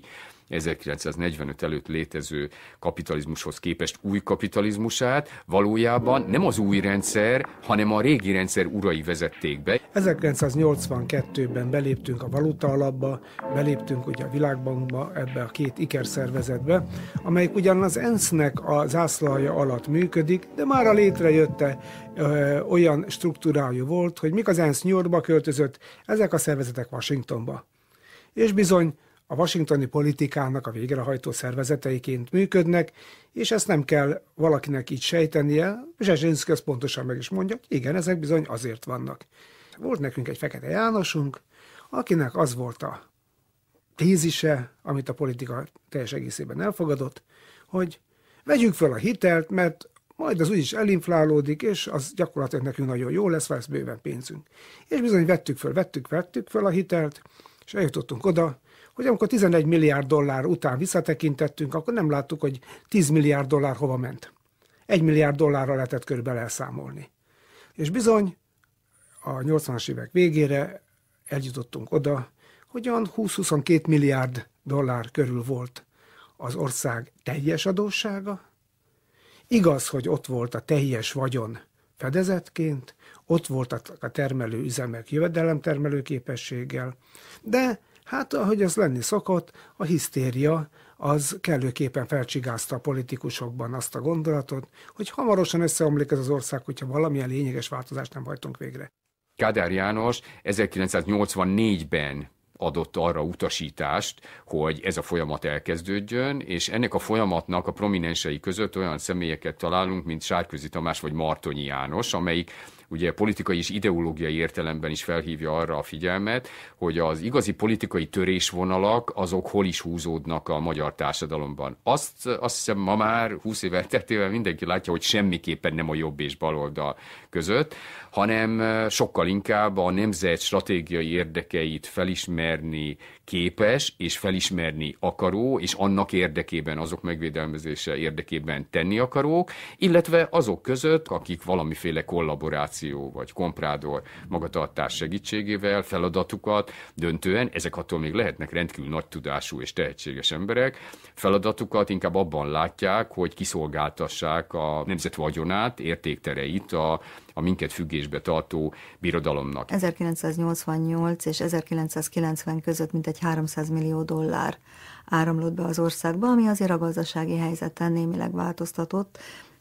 1945 előtt létező kapitalizmushoz képest új kapitalizmusát valójában nem az új rendszer, hanem a régi rendszer urai vezették be. 1982-ben beléptünk a valuta alapba, beléptünk ugye a világbankba, ebbe a két ikerszervezetbe, amelyik ugyan az ENSZ-nek a zászlaja alatt működik, de már a létrejötte ö, olyan struktúrájú volt, hogy mik az ENSZ New Yorkba költözött, ezek a szervezetek Washingtonba. És bizony a washingtoni politikának a végrehajtó szervezeteiként működnek, és ezt nem kell valakinek így sejtenie. Zsezsinszki ezt pontosan meg is mondja, igen, ezek bizony azért vannak. Volt nekünk egy Fekete Jánosunk, akinek az volt a tézise, amit a politika teljes egészében elfogadott, hogy vegyük fel a hitelt, mert majd az úgyis elinflálódik, és az gyakorlatilag nekünk nagyon jó lesz, lesz bőven pénzünk. És bizony vettük föl, vettük, vettük föl a hitelt, és eljutottunk oda, hogy amikor 11 milliárd dollár után visszatekintettünk, akkor nem láttuk, hogy 10 milliárd dollár hova ment. 1 milliárd dollárra lehetett körülbelül elszámolni. És bizony a 80-as évek végére eljutottunk oda, hogy olyan 20-22 milliárd dollár körül volt az ország teljes adóssága. Igaz, hogy ott volt a teljes vagyon fedezetként, ott voltak a termelő üzemek jövedelemtermelő képességgel, de Hát, ahogy ez lenni szokott, a hisztéria az kellőképpen felcsigázta a politikusokban azt a gondolatot, hogy hamarosan összeomlik ez az ország, hogyha valamilyen lényeges változást nem hajtunk végre. Kádár János 1984-ben adott arra utasítást, hogy ez a folyamat elkezdődjön, és ennek a folyamatnak a prominensei között olyan személyeket találunk, mint Sárközi Tamás vagy Martonyi János, amelyik ugye politikai és ideológiai értelemben is felhívja arra a figyelmet, hogy az igazi politikai törésvonalak azok hol is húzódnak a magyar társadalomban. Azt, azt hiszem ma már 20 év elteltével mindenki látja, hogy semmiképpen nem a jobb és baloldal között, hanem sokkal inkább a nemzet stratégiai érdekeit felismerni képes és felismerni akaró, és annak érdekében, azok megvédelmezése érdekében tenni akarók, illetve azok között, akik valamiféle kollaboráció vagy komprádor magatartás segítségével feladatukat döntően, ezek attól még lehetnek rendkívül nagy tudású és tehetséges emberek, feladatukat inkább abban látják, hogy kiszolgáltassák a nemzet vagyonát, értéktereit a, a minket függésbe tartó birodalomnak. 1988 és 1990 között mintegy 300 millió dollár áramlott be az országba, ami azért a gazdasági helyzeten némileg változtatott.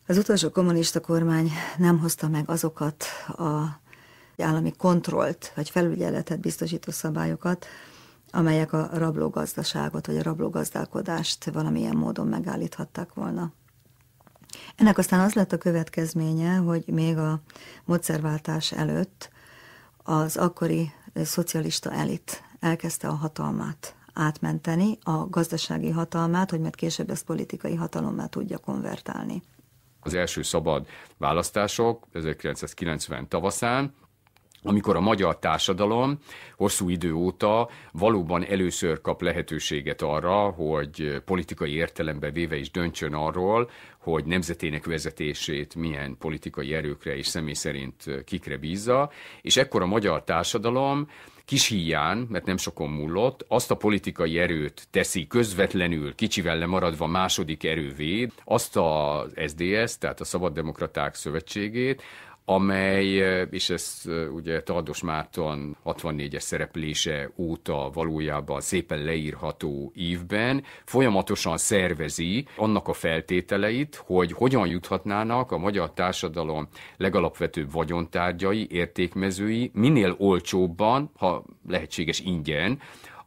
Az utolsó kommunista kormány nem hozta meg azokat a állami kontrollt vagy felügyeletet biztosító szabályokat, amelyek a rablógazdaságot vagy a rablógazdálkodást valamilyen módon megállíthatták volna. Ennek aztán az lett a következménye, hogy még a módszerváltás előtt az akkori szocialista elit elkezdte a hatalmát átmenteni, a gazdasági hatalmát, hogy mert később ezt politikai hatalommá tudja konvertálni. Az első szabad választások 1990 tavaszán amikor a magyar társadalom hosszú idő óta valóban először kap lehetőséget arra, hogy politikai értelembe véve is döntsön arról, hogy nemzetének vezetését milyen politikai erőkre és személy szerint kikre bízza, és ekkor a magyar társadalom kis híján, mert nem sokon múlott, azt a politikai erőt teszi közvetlenül, kicsivel lemaradva második erővé, azt az SDS, tehát a Szabaddemokraták Szövetségét, amely, és ez ugye Tardos Márton 64-es szereplése óta valójában szépen leírható évben folyamatosan szervezi annak a feltételeit, hogy hogyan juthatnának a magyar társadalom legalapvetőbb vagyontárgyai, értékmezői minél olcsóbban, ha lehetséges ingyen,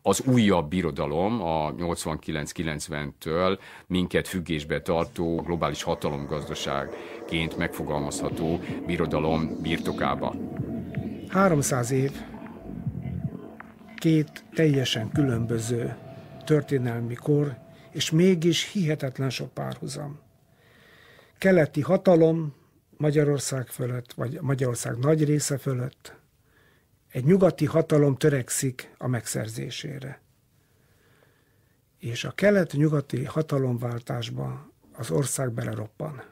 az újabb birodalom a 89-90-től minket függésbe tartó globális hatalomgazdaságként megfogalmazható birodalom birtokába. 300 év két teljesen különböző történelmi kor, és mégis hihetetlen sok párhuzam. Keleti hatalom Magyarország fölött, vagy Magyarország nagy része fölött, egy nyugati hatalom törekszik a megszerzésére. És a kelet-nyugati hatalomváltásba az ország beleroppan.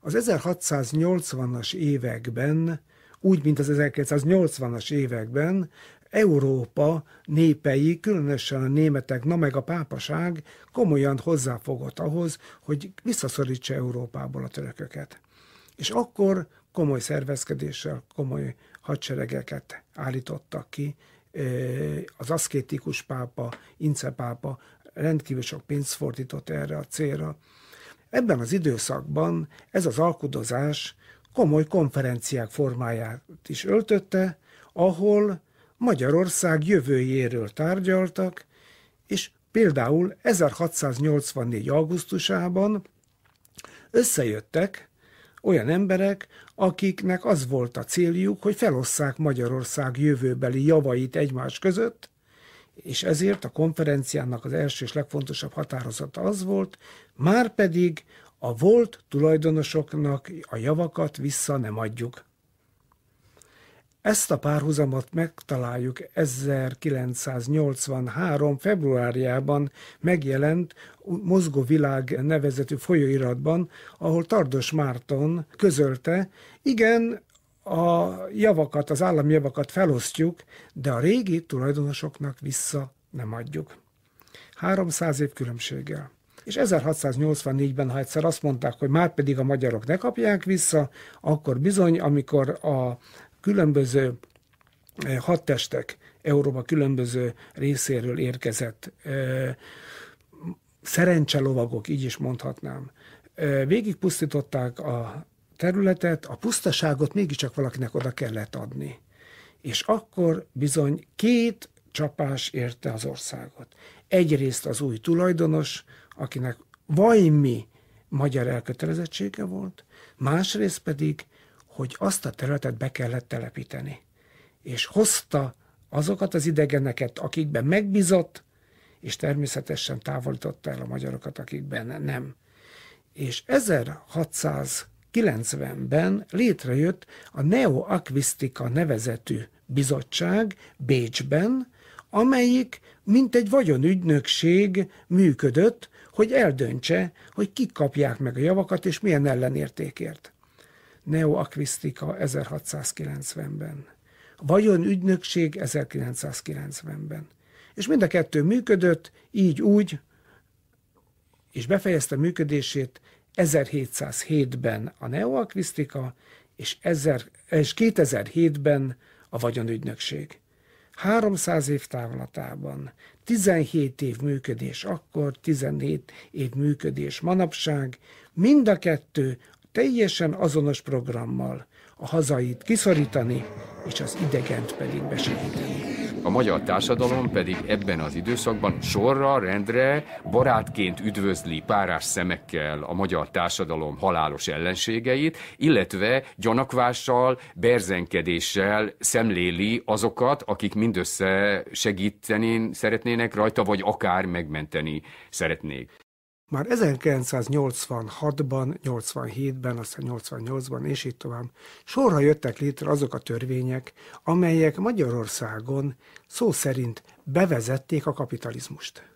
Az 1680-as években, úgy, mint az 1980-as években, Európa népei, különösen a németek, na meg a pápaság komolyan hozzáfogott ahhoz, hogy visszaszorítsa Európából a törököket. És akkor komoly szervezkedéssel, komoly hadseregeket állítottak ki. Az aszkétikus pápa, Ince pápa rendkívül sok pénzt fordított erre a célra. Ebben az időszakban ez az alkudozás komoly konferenciák formáját is öltötte, ahol Magyarország jövőjéről tárgyaltak, és például 1684. augusztusában összejöttek olyan emberek, akiknek az volt a céljuk, hogy felosszák Magyarország jövőbeli javait egymás között, és ezért a konferenciának az első és legfontosabb határozata az volt, már pedig a volt tulajdonosoknak a javakat vissza nem adjuk. Ezt a párhuzamot megtaláljuk 1983. februárjában megjelent Mozgó Világ nevezetű folyóiratban, ahol Tardos Márton közölte, igen, a javakat, az állami javakat felosztjuk, de a régi tulajdonosoknak vissza nem adjuk. 300 év különbséggel. És 1684-ben, ha egyszer azt mondták, hogy már pedig a magyarok ne kapják vissza, akkor bizony, amikor a különböző eh, hadtestek Európa különböző részéről érkezett eh, szerencselovagok, így is mondhatnám, eh, végigpusztították a területet, a pusztaságot mégiscsak valakinek oda kellett adni. És akkor bizony két csapás érte az országot. Egyrészt az új tulajdonos, akinek vajmi magyar elkötelezettsége volt, másrészt pedig hogy azt a területet be kellett telepíteni. És hozta azokat az idegeneket, akikben megbízott, és természetesen távolította el a magyarokat, akikben nem. És 1690-ben létrejött a Neo Aquistica nevezetű bizottság Bécsben, amelyik mint egy vagyonügynökség működött, hogy eldöntse, hogy kik kapják meg a javakat, és milyen ellenértékért. Neo Aquistica 1690-ben. A vagyonügynökség 1990-ben. És mind a kettő működött, így úgy, és befejezte működését 1707-ben a Neo Aquistica, és, és 2007-ben a vagyonügynökség. 300 év távlatában, 17 év működés akkor, 17 év működés manapság, mind a kettő teljesen azonos programmal a hazait kiszorítani, és az idegent pedig besegíteni. A magyar társadalom pedig ebben az időszakban sorra, rendre, barátként üdvözli párás szemekkel a magyar társadalom halálos ellenségeit, illetve gyanakvással, berzenkedéssel szemléli azokat, akik mindössze segíteni szeretnének rajta, vagy akár megmenteni szeretnék. Már 1986-ban, 87-ben, aztán 88-ban és így tovább sorra jöttek létre azok a törvények, amelyek Magyarországon szó szerint bevezették a kapitalizmust.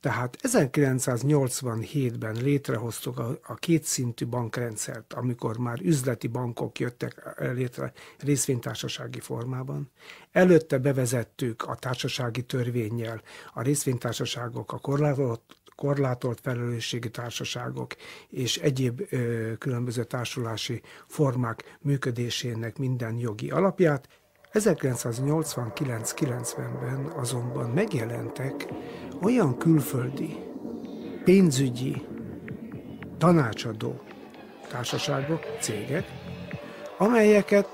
Tehát 1987-ben létrehoztuk a, a kétszintű bankrendszert, amikor már üzleti bankok jöttek létre részvénytársasági formában. Előtte bevezettük a társasági törvényjel a részvénytársaságok a korlátozott korlátolt felelősségi társaságok és egyéb ö, különböző társulási formák működésének minden jogi alapját. 1989-90-ben azonban megjelentek olyan külföldi pénzügyi tanácsadó társaságok, cégek, amelyeket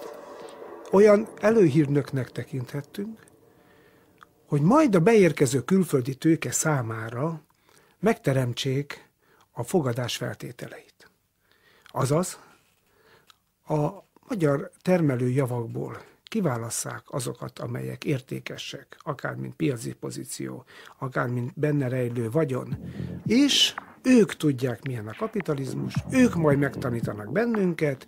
olyan előhírnöknek tekinthettünk, hogy majd a beérkező külföldi tőke számára megteremtsék a fogadás feltételeit. Azaz, a magyar termelő javakból kiválasszák azokat, amelyek értékesek, akár mint piaci pozíció, akár mint benne rejlő vagyon, és ők tudják, milyen a kapitalizmus, ők majd megtanítanak bennünket,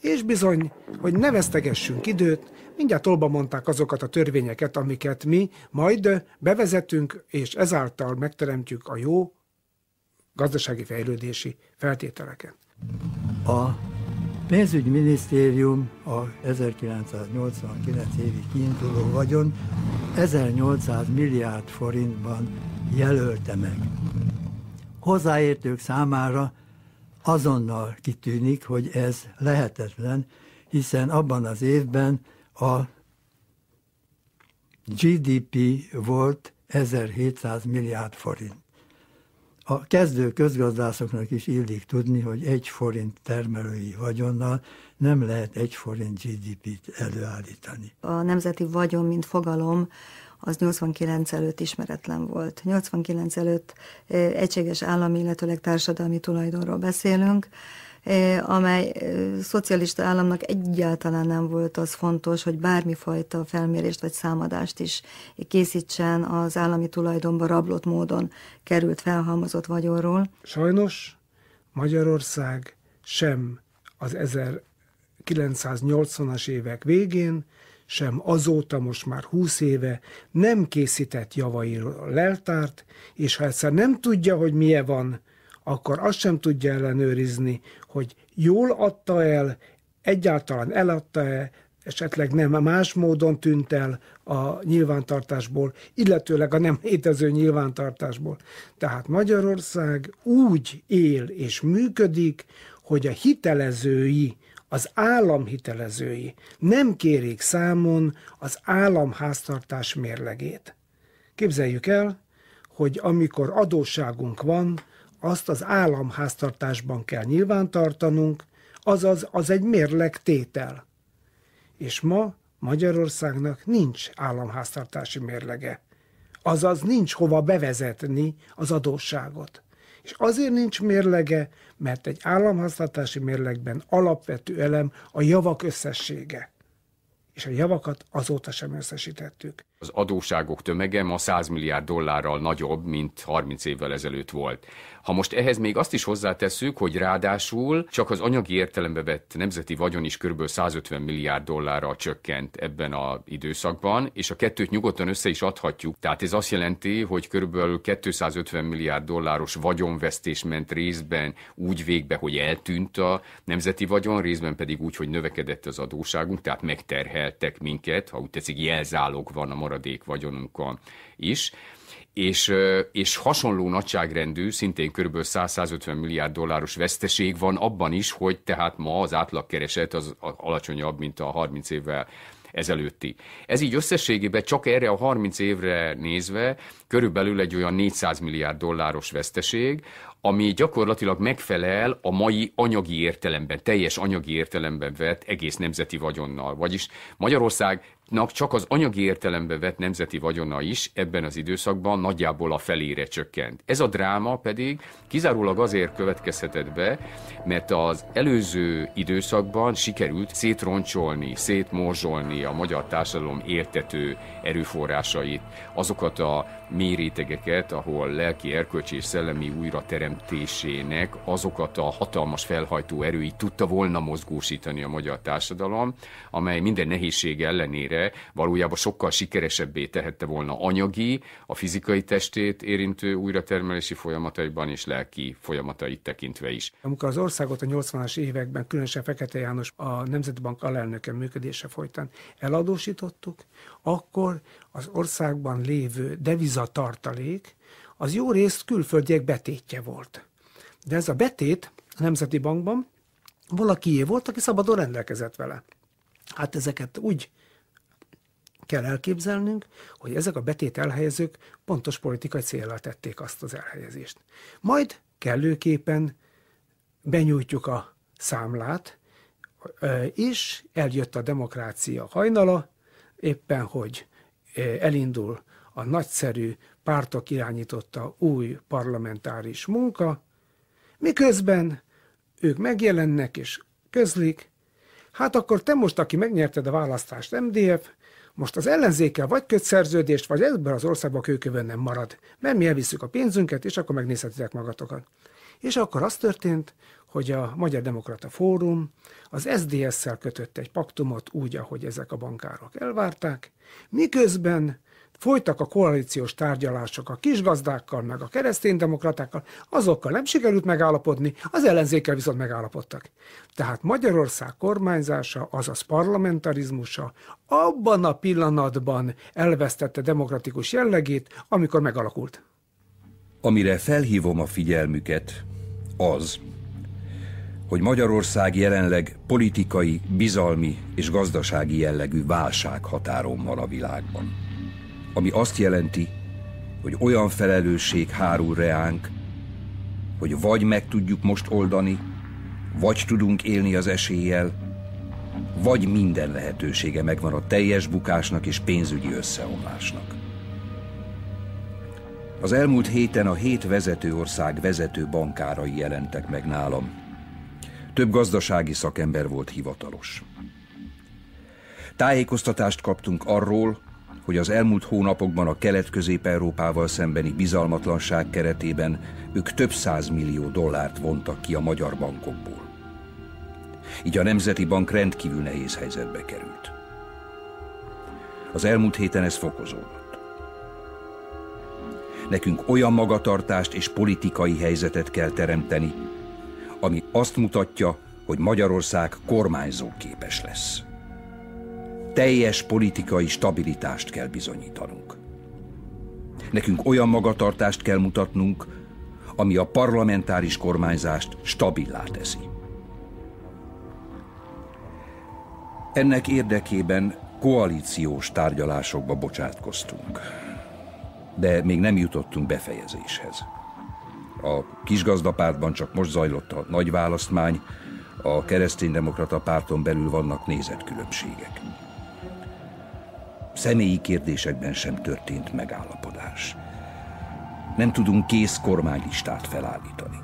és bizony, hogy ne vesztegessünk időt, mindjárt tolba mondták azokat a törvényeket, amiket mi majd bevezetünk, és ezáltal megteremtjük a jó gazdasági fejlődési feltételeket. A pénzügyminisztérium a 1989 évi kiinduló vagyon 1800 milliárd forintban jelölte meg. Hozzáértők számára azonnal kitűnik, hogy ez lehetetlen, hiszen abban az évben a GDP volt 1700 milliárd forint. A kezdő közgazdászoknak is illik tudni, hogy egy forint termelői vagyonnal nem lehet egy forint GDP-t előállítani. A nemzeti vagyon, mint fogalom, az 89 előtt ismeretlen volt. 89 előtt egységes állami, illetőleg társadalmi tulajdonról beszélünk, amely szocialista államnak egyáltalán nem volt az fontos, hogy bármifajta felmérést vagy számadást is készítsen az állami tulajdonba rablott módon került felhalmozott vagyonról. Sajnos Magyarország sem az 1980-as évek végén, sem azóta most már 20 éve nem készített javairól leltárt, és ha egyszer nem tudja, hogy milyen van, akkor azt sem tudja ellenőrizni, hogy jól adta el, egyáltalán eladta-e, esetleg nem más módon tűnt el a nyilvántartásból, illetőleg a nem létező nyilvántartásból. Tehát Magyarország úgy él és működik, hogy a hitelezői, az állam hitelezői nem kérik számon az államháztartás mérlegét. Képzeljük el, hogy amikor adósságunk van, azt az államháztartásban kell nyilvántartanunk, azaz az egy mérleg tétel. És ma Magyarországnak nincs államháztartási mérlege. Azaz nincs hova bevezetni az adósságot. És azért nincs mérlege, mert egy államháztartási mérlegben alapvető elem a javak összessége. És a javakat azóta sem összesítettük. Az adóságok tömege ma 100 milliárd dollárral nagyobb, mint 30 évvel ezelőtt volt. Ha most ehhez még azt is hozzátesszük, hogy ráadásul csak az anyagi értelembe vett nemzeti vagyon is kb. 150 milliárd dollárral csökkent ebben az időszakban, és a kettőt nyugodtan össze is adhatjuk. Tehát ez azt jelenti, hogy kb. 250 milliárd dolláros vagyonvesztés ment részben úgy végbe, hogy eltűnt a nemzeti vagyon, részben pedig úgy, hogy növekedett az adóságunk, tehát megterheltek minket, ha úgy tetszik, jelzálog van a maradék vagyonunkon is és, és hasonló nagyságrendű, szintén kb. 100-150 milliárd dolláros veszteség van abban is, hogy tehát ma az átlagkereset az alacsonyabb, mint a 30 évvel ezelőtti. Ez így összességében csak erre a 30 évre nézve körülbelül egy olyan 400 milliárd dolláros veszteség, ami gyakorlatilag megfelel a mai anyagi értelemben, teljes anyagi értelemben vett egész nemzeti vagyonnal. Vagyis Magyarország csak az anyagi értelembe vett nemzeti vagyona is ebben az időszakban nagyjából a felére csökkent. Ez a dráma pedig kizárólag azért következhetett be, mert az előző időszakban sikerült szétroncsolni, szétmorzsolni a magyar társadalom értető erőforrásait, azokat a mély rétegeket, ahol lelki, erkölcsi és szellemi újrateremtésének azokat a hatalmas felhajtó erőit tudta volna mozgósítani a magyar társadalom, amely minden nehézség ellenére valójában sokkal sikeresebbé tehette volna anyagi, a fizikai testét érintő újratermelési folyamataiban és lelki folyamatait tekintve is. Amikor az országot a 80-as években, különösen Fekete János a Nemzeti Bank alelnöke működése folytán eladósítottuk, akkor az országban lévő devizatartalék az jó részt külföldiek betétje volt. De ez a betét a Nemzeti Bankban valakié volt, aki szabadon rendelkezett vele. Hát ezeket úgy kell elképzelnünk, hogy ezek a betét elhelyezők pontos politikai célra tették azt az elhelyezést. Majd kellőképpen benyújtjuk a számlát, és eljött a demokrácia hajnala, éppen hogy elindul a nagyszerű pártok irányította új parlamentáris munka, miközben ők megjelennek és közlik, hát akkor te most, aki megnyerted a választást MDF, most az ellenzékkel vagy köt szerződést, vagy ebben az országban kőkövön nem marad, mert mi elviszük a pénzünket, és akkor megnézhetitek magatokat. És akkor az történt, hogy a Magyar Demokrata Fórum az SDS-szel kötött egy paktumot úgy, ahogy ezek a bankárok elvárták, miközben folytak a koalíciós tárgyalások a kisgazdákkal, meg a kereszténydemokratákkal, azokkal nem sikerült megállapodni, az ellenzékkel viszont megállapodtak. Tehát Magyarország kormányzása, azaz parlamentarizmusa abban a pillanatban elvesztette demokratikus jellegét, amikor megalakult. Amire felhívom a figyelmüket, az, hogy Magyarország jelenleg politikai, bizalmi és gazdasági jellegű válság határon van a világban. Ami azt jelenti, hogy olyan felelősség hárul reánk, hogy vagy meg tudjuk most oldani, vagy tudunk élni az eséllyel, vagy minden lehetősége megvan a teljes bukásnak és pénzügyi összeomlásnak. Az elmúlt héten a hét vezető ország vezető bankárai jelentek meg nálam, több gazdasági szakember volt hivatalos. Tájékoztatást kaptunk arról, hogy az elmúlt hónapokban a kelet-közép-európával szembeni bizalmatlanság keretében ők több millió dollárt vontak ki a magyar bankokból. Így a Nemzeti Bank rendkívül nehéz helyzetbe került. Az elmúlt héten ez fokozódott. Nekünk olyan magatartást és politikai helyzetet kell teremteni, ami azt mutatja, hogy Magyarország kormányzóképes lesz. Teljes politikai stabilitást kell bizonyítanunk. Nekünk olyan magatartást kell mutatnunk, ami a parlamentáris kormányzást stabilá teszi. Ennek érdekében koalíciós tárgyalásokba bocsátkoztunk, de még nem jutottunk befejezéshez. A kisgazdapártban csak most zajlott a nagy választmány, a kereszténydemokrata párton belül vannak nézetkülönbségek. Személyi kérdésekben sem történt megállapodás. Nem tudunk kész kormánylistát felállítani.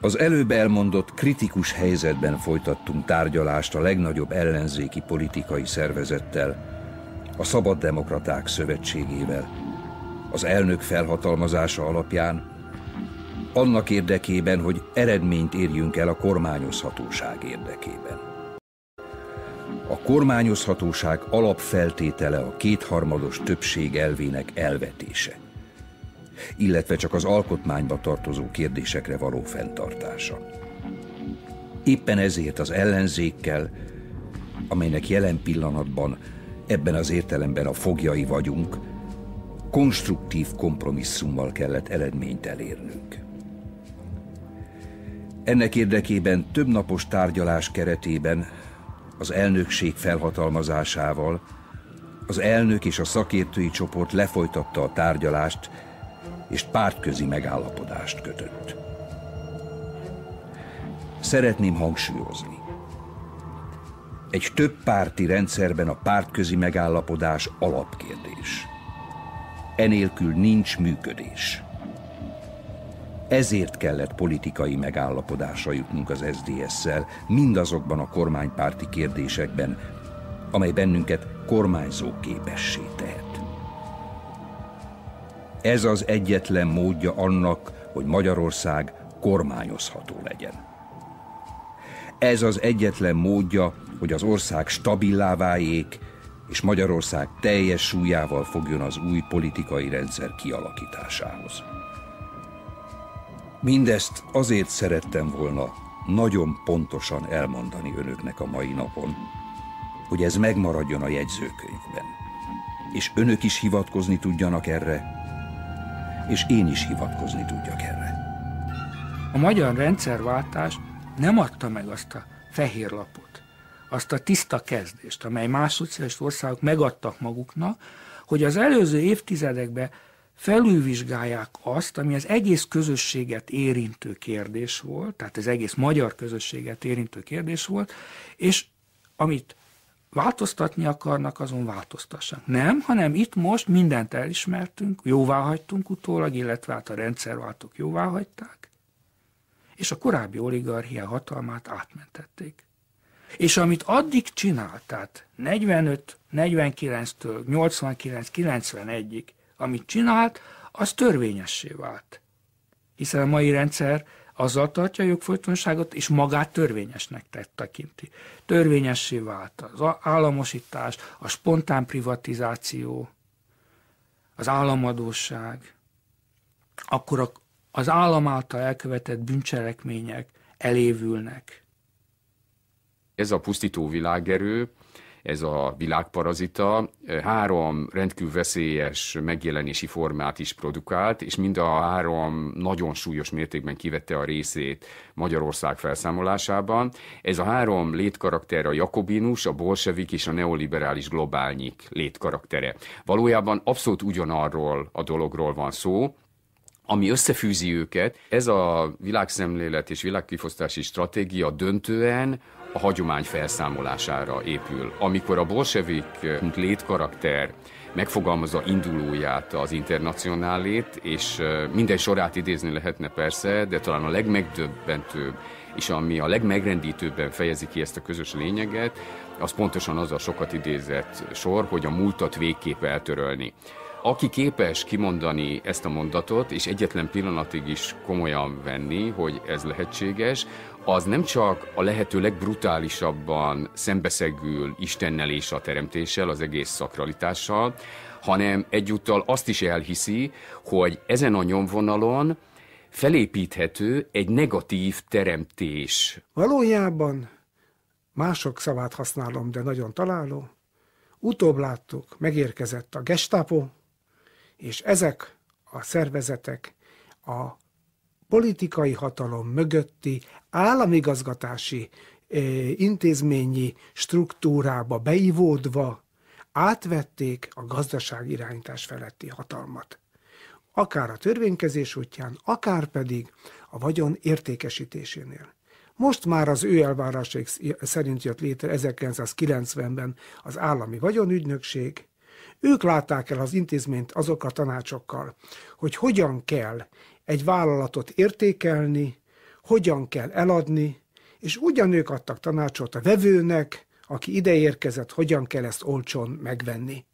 Az előbb elmondott kritikus helyzetben folytattunk tárgyalást a legnagyobb ellenzéki politikai szervezettel, a Szabaddemokraták Szövetségével, az elnök felhatalmazása alapján, annak érdekében, hogy eredményt érjünk el a kormányozhatóság érdekében. A kormányozhatóság alapfeltétele a kétharmados többség elvének elvetése, illetve csak az alkotmányba tartozó kérdésekre való fenntartása. Éppen ezért az ellenzékkel, amelynek jelen pillanatban ebben az értelemben a fogjai vagyunk, konstruktív kompromisszummal kellett eredményt elérnünk. Ennek érdekében több napos tárgyalás keretében az elnökség felhatalmazásával az elnök és a szakértői csoport lefolytatta a tárgyalást, és pártközi megállapodást kötött. Szeretném hangsúlyozni. Egy több párti rendszerben a pártközi megállapodás alapkérdés. Enélkül nincs működés. Ezért kellett politikai megállapodásra jutnunk az SZDSZ-szel mindazokban a kormánypárti kérdésekben, amely bennünket kormányzó képessé tehet. Ez az egyetlen módja annak, hogy Magyarország kormányozható legyen. Ez az egyetlen módja, hogy az ország stabilá váljék, és Magyarország teljes súlyával fogjon az új politikai rendszer kialakításához. Mindezt azért szerettem volna nagyon pontosan elmondani önöknek a mai napon, hogy ez megmaradjon a jegyzőkönyvben. És önök is hivatkozni tudjanak erre, és én is hivatkozni tudjak erre. A magyar rendszerváltás nem adta meg azt a fehér lapot, azt a tiszta kezdést, amely más szociális országok megadtak maguknak, hogy az előző évtizedekben felülvizsgálják azt, ami az egész közösséget érintő kérdés volt, tehát az egész magyar közösséget érintő kérdés volt, és amit változtatni akarnak, azon változtassanak. Nem, hanem itt most mindent elismertünk, jóvá hagytunk utólag, illetve hát a rendszerváltók jóvá hagyták, és a korábbi oligarchia hatalmát átmentették. És amit addig csinált, tehát 45, 49-től 89, 91-ig amit csinált, az törvényessé vált. Hiszen a mai rendszer azzal tartja a jogfolytonságot, és magát törvényesnek tett tekinti. Törvényessé vált az államosítás, a spontán privatizáció, az államadóság, akkor az állam által elkövetett bűncselekmények elévülnek. Ez a pusztító világerő, ez a világparazita három rendkívül veszélyes megjelenési formát is produkált, és mind a három nagyon súlyos mértékben kivette a részét Magyarország felszámolásában. Ez a három létkarakter a jakobinus, a bolsevik és a neoliberális globálnyik létkaraktere. Valójában abszolút ugyanarról a dologról van szó, ami összefűzi őket, ez a világszemlélet és világkifosztási stratégia döntően a hagyomány felszámolására épül. Amikor a bolsevik létkarakter megfogalmazza indulóját az internacionálét, és minden sorát idézni lehetne persze, de talán a legmegdöbbentőbb, és ami a legmegrendítőbben fejezi ki ezt a közös lényeget, az pontosan az a sokat idézett sor, hogy a múltat végképp eltörölni. Aki képes kimondani ezt a mondatot, és egyetlen pillanatig is komolyan venni, hogy ez lehetséges, az nem csak a lehető legbrutálisabban szembeszegül Istennel és a teremtéssel, az egész szakralitással, hanem egyúttal azt is elhiszi, hogy ezen a nyomvonalon felépíthető egy negatív teremtés. Valójában mások szavát használom, de nagyon találó. Utóbb láttuk, megérkezett a gestapo, és ezek a szervezetek a politikai hatalom mögötti államigazgatási intézményi struktúrába beivódva átvették a gazdaság irányítás feletti hatalmat. Akár a törvénykezés útján, akár pedig a vagyon értékesítésénél. Most már az ő elvárásaik szerint jött létre 1990-ben az állami vagyonügynökség, Ők látták el az intézményt azokkal a tanácsokkal, hogy hogyan kell egy vállalatot értékelni, hogyan kell eladni, és ugyanők adtak tanácsot a vevőnek, aki ide érkezett, hogyan kell ezt olcsón megvenni.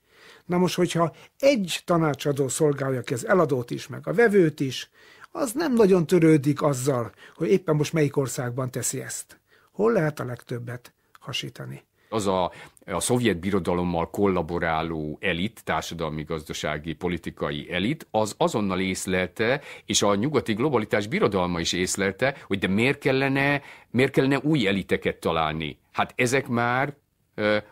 Na most, hogyha egy tanácsadó szolgálja ki az eladót is, meg a vevőt is, az nem nagyon törődik azzal, hogy éppen most melyik országban teszi ezt. Hol lehet a legtöbbet hasítani? Az a, a szovjet birodalommal kollaboráló elit, társadalmi-gazdasági, politikai elit, az azonnal észlelte, és a nyugati globalitás birodalma is észlelte, hogy de miért kellene, miért kellene új eliteket találni. Hát ezek már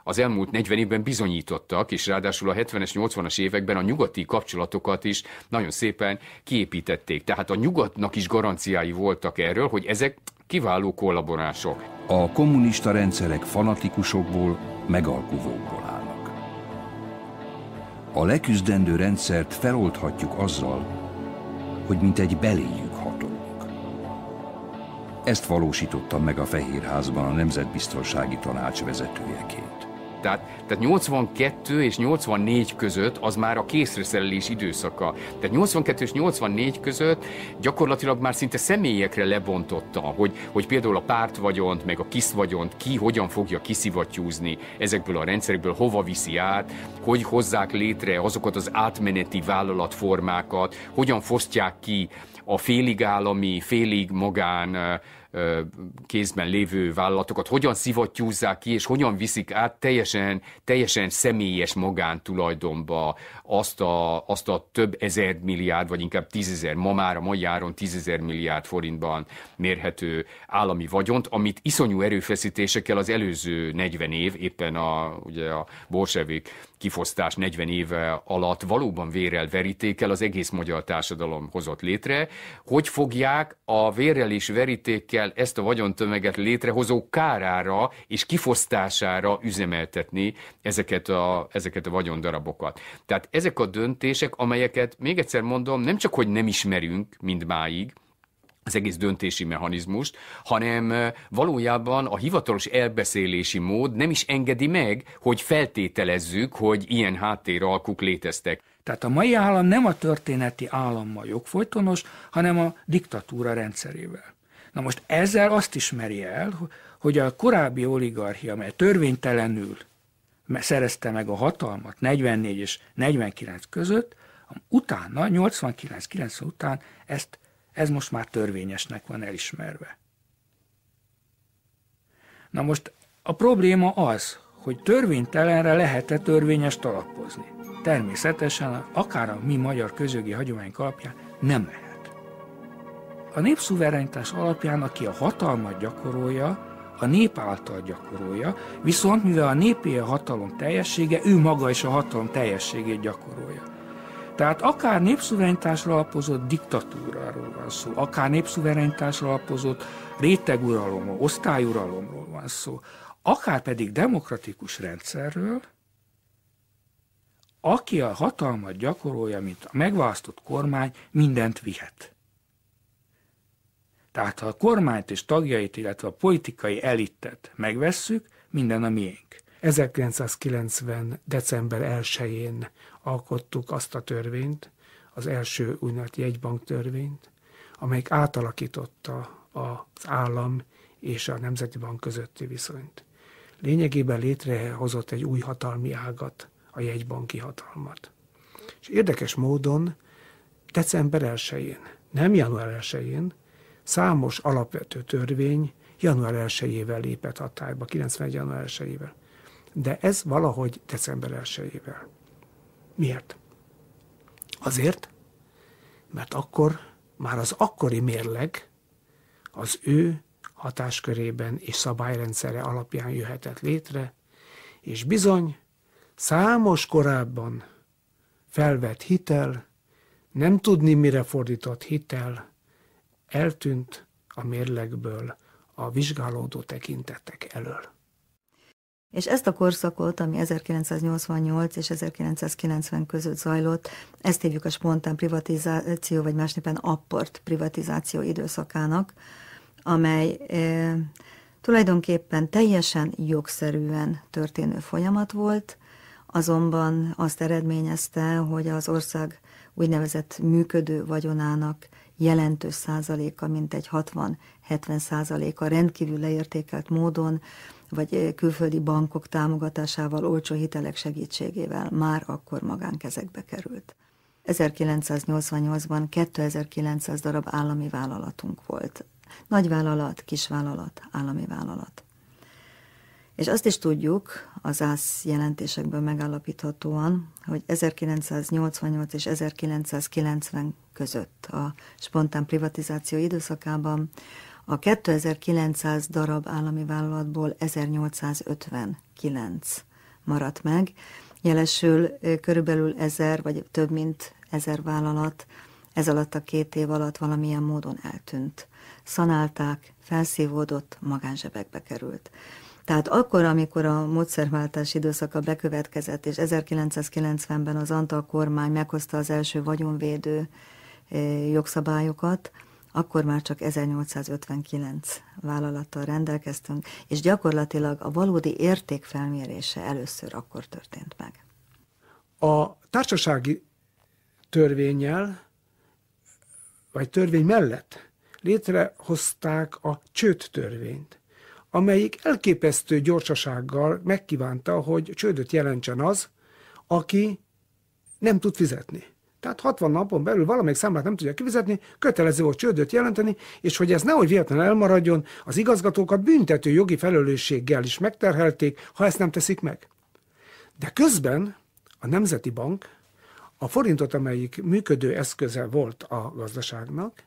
az elmúlt 40 évben bizonyítottak, és ráadásul a 70-es, 80-as években a nyugati kapcsolatokat is nagyon szépen kiépítették. Tehát a nyugatnak is garanciái voltak erről, hogy ezek kiváló kollaborások. A kommunista rendszerek fanatikusokból, megalkuvókból állnak. A leküzdendő rendszert feloldhatjuk azzal, hogy mint egy beléjük hatolunk. Ezt valósítottam meg a Fehérházban a Nemzetbiztonsági Tanács vezetőjeként. Tehát, tehát 82 és 84 között az már a készreszerelés időszaka. Tehát 82 és 84 között gyakorlatilag már szinte személyekre lebontotta, hogy, hogy például a pártvagyont, meg a kiszvagyont ki hogyan fogja kiszivattyúzni ezekből a rendszerekből, hova viszi át, hogy hozzák létre azokat az átmeneti vállalatformákat, hogyan fosztják ki a félig állami, félig magán kézben lévő vállalatokat hogyan szivattyúzzák ki, és hogyan viszik át teljesen, teljesen személyes magántulajdonba azt a, azt a több ezer milliárd, vagy inkább tízezer, ma már a mai áron tízezer milliárd forintban mérhető állami vagyont, amit iszonyú erőfeszítésekkel az előző 40 év, éppen a, ugye a bolsevik kifosztás 40 éve alatt valóban vérrel verítékkel az egész magyar társadalom hozott létre, hogy fogják a vérrel és verítékkel ezt a vagyontömeget létrehozó kárára és kifosztására üzemeltetni ezeket a, ezeket a vagyondarabokat. Tehát ezek a döntések, amelyeket még egyszer mondom, nem csak, hogy nem ismerünk mindmáig, az egész döntési mechanizmust, hanem valójában a hivatalos elbeszélési mód nem is engedi meg, hogy feltételezzük, hogy ilyen háttéralkuk léteztek. Tehát a mai állam nem a történeti állammal jogfolytonos, hanem a diktatúra rendszerével. Na most ezzel azt ismeri el, hogy a korábbi oligarchia, mely törvénytelenül szerezte meg a hatalmat 44 és 49 között, utána, 89-90 után ezt ez most már törvényesnek van elismerve. Na most a probléma az, hogy törvénytelenre lehet-e törvényest alapozni. Természetesen, akár a mi magyar közögi hagyományok alapján nem lehet. A népszuverenitás alapján, aki a hatalmat gyakorolja, a nép által gyakorolja, viszont mivel a népé a hatalom teljessége, ő maga is a hatalom teljességét gyakorolja. Tehát akár népszuverenitásra alapozott diktatúráról van szó, akár népszuverenitásra alapozott réteguralomról, osztályuralomról van szó, akár pedig demokratikus rendszerről, aki a hatalmat gyakorolja, mint a megválasztott kormány, mindent vihet. Tehát ha a kormányt és tagjait, illetve a politikai elitet megvesszük, minden a miénk. 1990. december 1-én alkottuk azt a törvényt, az első úgynevezett jegybank törvényt, amelyik átalakította az állam és a Nemzeti Bank közötti viszonyt. Lényegében létrehozott egy új hatalmi ágat, a jegybanki hatalmat. És érdekes módon december 1-én, nem január 1-én, számos alapvető törvény január 1-ével lépett hatályba, 90. január 1-ével. De ez valahogy december 1-ével. Miért? Azért, mert akkor már az akkori mérleg az ő hatáskörében és szabályrendszere alapján jöhetett létre, és bizony számos korábban felvett hitel, nem tudni mire fordított hitel eltűnt a mérlegből a vizsgálódó tekintetek elől. És ezt a korszakot, ami 1988 és 1990 között zajlott, ezt hívjuk a spontán privatizáció, vagy másnéppen apport privatizáció időszakának, amely e, tulajdonképpen teljesen jogszerűen történő folyamat volt, azonban azt eredményezte, hogy az ország úgynevezett működő vagyonának jelentős százaléka, mint egy 60-70 százaléka rendkívül leértékelt módon, vagy külföldi bankok támogatásával, olcsó hitelek segítségével már akkor magánkezekbe került. 1988-ban 2900 darab állami vállalatunk volt. Nagyvállalat, kisvállalat, állami vállalat. És azt is tudjuk, az ÁSZ jelentésekből megállapíthatóan, hogy 1988 és 1990 között a spontán privatizáció időszakában a 2900 darab állami vállalatból 1859 maradt meg, jelesül körülbelül ezer vagy több mint ezer vállalat ez alatt a két év alatt valamilyen módon eltűnt. Szanálták, felszívódott, magánzsebekbe került. Tehát akkor, amikor a módszerváltás időszaka bekövetkezett, és 1990-ben az Antal kormány meghozta az első vagyonvédő jogszabályokat, akkor már csak 1859 vállalattal rendelkeztünk, és gyakorlatilag a valódi érték felmérése először akkor történt meg. A társasági törvényel, vagy törvény mellett létrehozták a csőd törvényt, amelyik elképesztő gyorsasággal megkívánta, hogy csődöt jelentsen az, aki nem tud fizetni. Tehát 60 napon belül valamelyik számlát nem tudja kifizetni, kötelező volt csődöt jelenteni, és hogy ez nehogy véletlenül elmaradjon, az igazgatókat büntető jogi felelősséggel is megterhelték, ha ezt nem teszik meg. De közben a Nemzeti Bank a forintot, amelyik működő eszköze volt a gazdaságnak,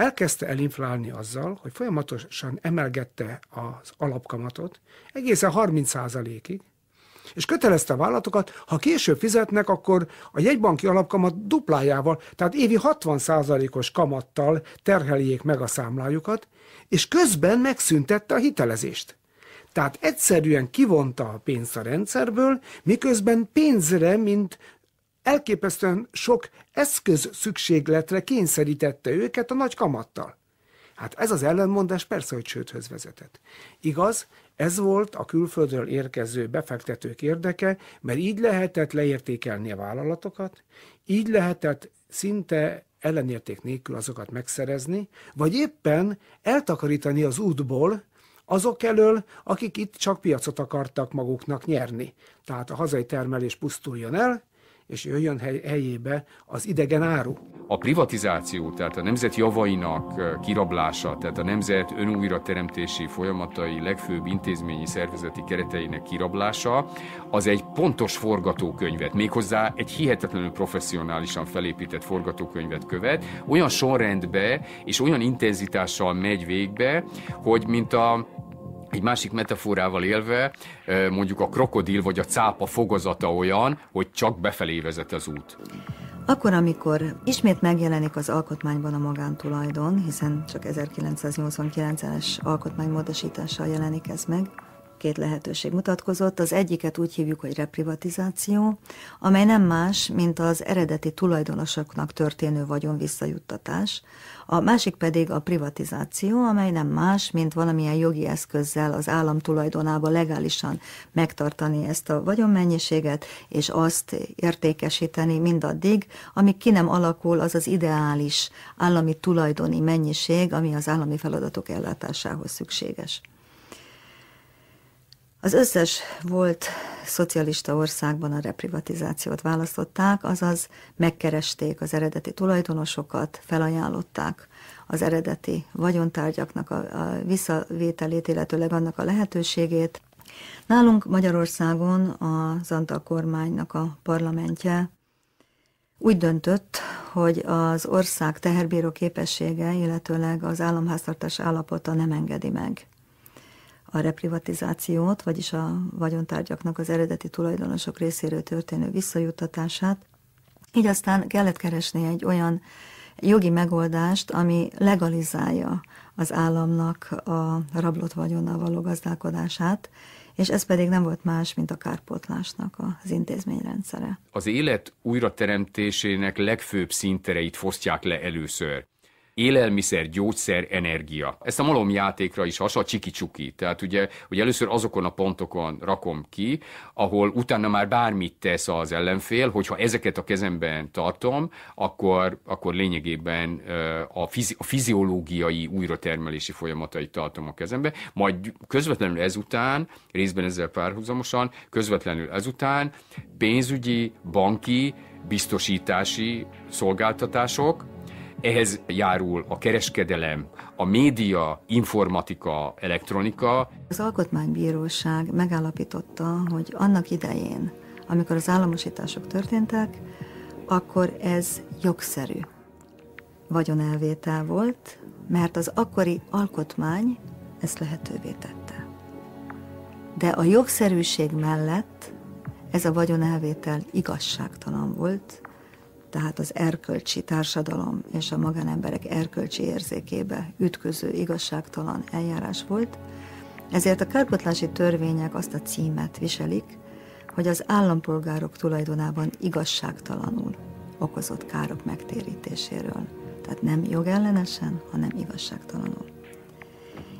elkezdte elinflálni azzal, hogy folyamatosan emelgette az alapkamatot egészen 30%-ig, és kötelezte a vállalatokat, ha később fizetnek, akkor a jegybanki alapkamat duplájával, tehát évi 60%-os kamattal terheljék meg a számlájukat, és közben megszüntette a hitelezést. Tehát egyszerűen kivonta a pénzt a rendszerből, miközben pénzre, mint elképesztően sok eszköz szükségletre kényszerítette őket a nagy kamattal. Hát ez az ellenmondás persze, hogy csődhöz vezetett. Igaz, ez volt a külföldről érkező befektetők érdeke, mert így lehetett leértékelni a vállalatokat, így lehetett szinte ellenérték nélkül azokat megszerezni, vagy éppen eltakarítani az útból azok elől, akik itt csak piacot akartak maguknak nyerni. Tehát a hazai termelés pusztuljon el, és jöjjön hely, helyébe az idegen áru. A privatizáció, tehát a nemzet javainak kirablása, tehát a nemzet önújrateremtési folyamatai legfőbb intézményi szervezeti kereteinek kirablása, az egy pontos forgatókönyvet, méghozzá egy hihetetlenül professzionálisan felépített forgatókönyvet követ, olyan sorrendbe és olyan intenzitással megy végbe, hogy mint a egy másik metaforával élve, mondjuk a krokodil vagy a cápa fogozata olyan, hogy csak befelé vezet az út. Akkor, amikor ismét megjelenik az alkotmányban a magántulajdon, hiszen csak 1989-es alkotmánymódosítással jelenik ez meg, két lehetőség mutatkozott. Az egyiket úgy hívjuk, hogy reprivatizáció, amely nem más, mint az eredeti tulajdonosoknak történő vagyon visszajuttatás. A másik pedig a privatizáció, amely nem más, mint valamilyen jogi eszközzel az állam tulajdonába legálisan megtartani ezt a vagyonmennyiséget, és azt értékesíteni mindaddig, amíg ki nem alakul az az ideális állami tulajdoni mennyiség, ami az állami feladatok ellátásához szükséges. Az összes volt szocialista országban a reprivatizációt választották, azaz megkeresték az eredeti tulajdonosokat, felajánlották az eredeti vagyontárgyaknak a, a visszavételét, illetőleg annak a lehetőségét. Nálunk Magyarországon az Antal kormánynak a parlamentje úgy döntött, hogy az ország teherbíró képessége, illetőleg az államháztartás állapota nem engedi meg a reprivatizációt, vagyis a vagyontárgyaknak az eredeti tulajdonosok részéről történő visszajuttatását. Így aztán kellett keresni egy olyan jogi megoldást, ami legalizálja az államnak a rablott vagyonnal való gazdálkodását, és ez pedig nem volt más, mint a kárpótlásnak az intézményrendszere. Az élet újrateremtésének legfőbb szintereit fosztják le először élelmiszer, gyógyszer, energia. Ezt a malomjátékra is hasonló, csiki-csuki. Tehát ugye, ugye először azokon a pontokon rakom ki, ahol utána már bármit tesz az ellenfél, hogyha ezeket a kezemben tartom, akkor, akkor lényegében a, fizi- a fiziológiai újratermelési folyamatait tartom a kezembe, majd közvetlenül ezután, részben ezzel párhuzamosan, közvetlenül ezután pénzügyi, banki, biztosítási szolgáltatások, ehhez járul a kereskedelem, a média, informatika, elektronika. Az Alkotmánybíróság megállapította, hogy annak idején, amikor az államosítások történtek, akkor ez jogszerű vagyonelvétel volt, mert az akkori alkotmány ezt lehetővé tette. De a jogszerűség mellett ez a vagyonelvétel igazságtalan volt, tehát az erkölcsi társadalom és a magánemberek erkölcsi érzékébe ütköző igazságtalan eljárás volt, ezért a kárpotlási törvények azt a címet viselik, hogy az állampolgárok tulajdonában igazságtalanul okozott károk megtérítéséről. Tehát nem jogellenesen, hanem igazságtalanul.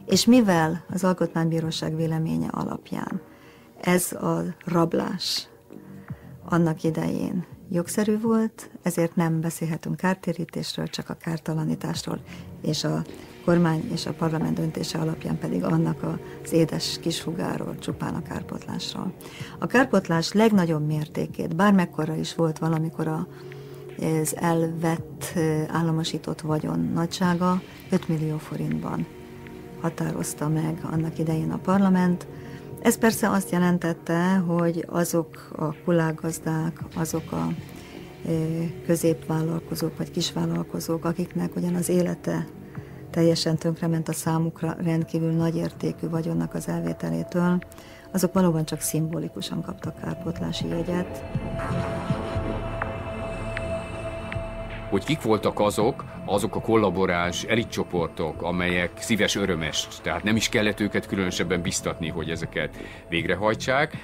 És mivel az Alkotmánybíróság véleménye alapján ez a rablás annak idején jogszerű volt, ezért nem beszélhetünk kártérítésről, csak a kártalanításról, és a kormány és a parlament döntése alapján pedig annak az édes kisfugáról, csupán a kárpotlásról. A kárpotlás legnagyobb mértékét, bármekkora is volt valamikor a, az elvett, államosított vagyon nagysága, 5 millió forintban határozta meg annak idején a parlament, ez persze azt jelentette, hogy azok a kulágazdák, azok a középvállalkozók vagy kisvállalkozók, akiknek ugyan az élete teljesen tönkrement a számukra rendkívül nagy értékű vagyonnak az elvételétől, azok valóban csak szimbolikusan kaptak kárpotlási jegyet hogy kik voltak azok, azok a kollaboráns elitcsoportok, amelyek szíves örömes, tehát nem is kellett őket különösebben biztatni, hogy ezeket végrehajtsák.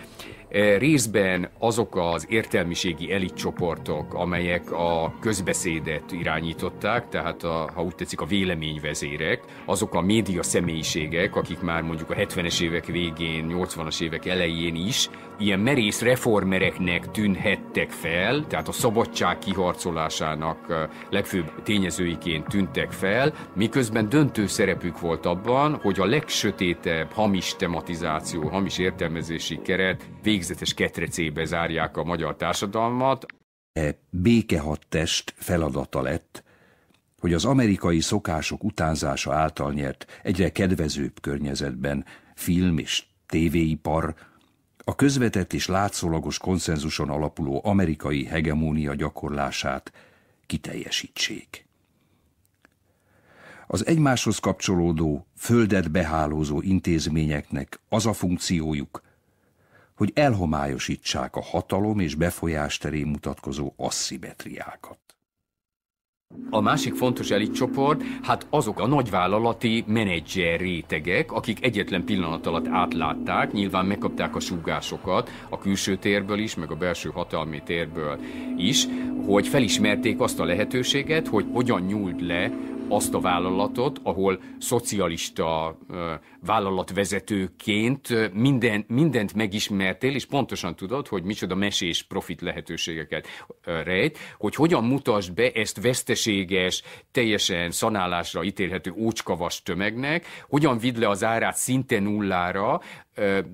E, részben azok az értelmiségi elitcsoportok, amelyek a közbeszédet irányították, tehát a, ha úgy tetszik a véleményvezérek, azok a média személyiségek, akik már mondjuk a 70-es évek végén, 80-as évek elején is ilyen merész reformereknek tűnhettek fel, tehát a szabadság kiharcolásának legfőbb tényezőiként tűntek fel, miközben döntő szerepük volt abban, hogy a legsötétebb hamis tematizáció, hamis értelmezési keret végzetes ketrecébe zárják a magyar társadalmat. E békehadtest feladata lett, hogy az amerikai szokások utánzása által nyert egyre kedvezőbb környezetben film és tévéipar a közvetett és látszólagos konszenzuson alapuló amerikai hegemónia gyakorlását kiteljesítsék. Az egymáshoz kapcsolódó, földet behálózó intézményeknek az a funkciójuk, hogy elhomályosítsák a hatalom és befolyás terén mutatkozó asszimetriákat. A másik fontos elitcsoport, hát azok a nagyvállalati menedzser rétegek, akik egyetlen pillanat alatt átlátták, nyilván megkapták a súgásokat a külső térből is, meg a belső hatalmi térből is, hogy felismerték azt a lehetőséget, hogy hogyan nyúlt le azt a vállalatot, ahol szocialista vállalatvezetőként minden, mindent megismertél, és pontosan tudod, hogy micsoda mesés profit lehetőségeket rejt, hogy hogyan mutasd be ezt veszteséges, teljesen szanálásra ítélhető ócskavas tömegnek, hogyan vidd le az árát szinte nullára,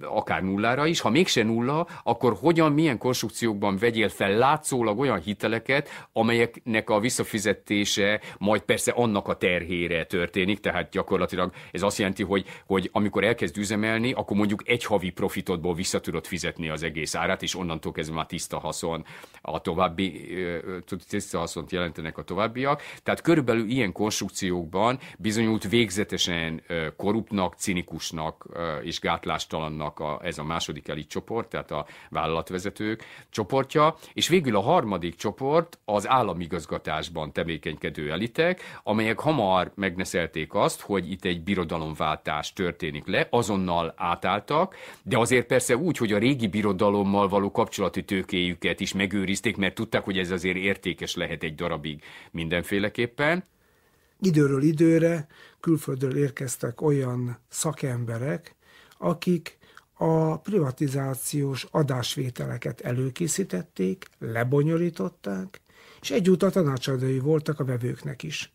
akár nullára is, ha mégse nulla, akkor hogyan, milyen konstrukciókban vegyél fel látszólag olyan hiteleket, amelyeknek a visszafizetése majd persze annak a terhére történik, tehát gyakorlatilag ez azt jelenti, hogy, hogy amikor elkezd üzemelni, akkor mondjuk egy havi profitodból vissza tudod fizetni az egész árát, és onnantól kezdve már tiszta haszon a további, tiszta haszont jelentenek a továbbiak. Tehát körülbelül ilyen konstrukciókban bizonyult végzetesen korruptnak, cinikusnak és gátlást hatástalannak a, ez a második elit csoport, tehát a vállalatvezetők csoportja, és végül a harmadik csoport az államigazgatásban tevékenykedő elitek, amelyek hamar megneszelték azt, hogy itt egy birodalomváltás történik le, azonnal átálltak, de azért persze úgy, hogy a régi birodalommal való kapcsolati tőkéjüket is megőrizték, mert tudták, hogy ez azért értékes lehet egy darabig mindenféleképpen. időről időre külföldről érkeztek olyan szakemberek, akik a privatizációs adásvételeket előkészítették, lebonyolították, és egyúttal tanácsadói voltak a vevőknek is.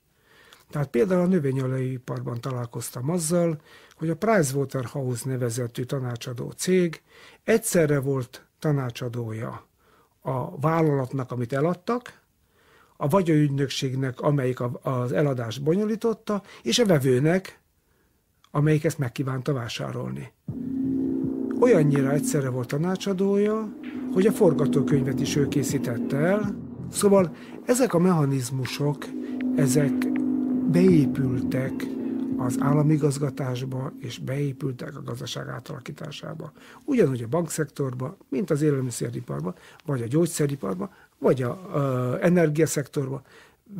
Tehát például a növényolajaiparban találkoztam azzal, hogy a Pricewaterhouse nevezetű tanácsadó cég egyszerre volt tanácsadója a vállalatnak, amit eladtak, a vagyonügynökségnek, amelyik az eladást bonyolította, és a vevőnek, amelyik ezt megkívánta vásárolni. Olyannyira egyszerre volt tanácsadója, hogy a forgatókönyvet is ő készítette el. Szóval ezek a mechanizmusok, ezek beépültek az államigazgatásba, és beépültek a gazdaság átalakításába. Ugyanúgy a bankszektorba, mint az élelmiszeriparba, vagy a gyógyszeriparba, vagy a, a energiaszektorba.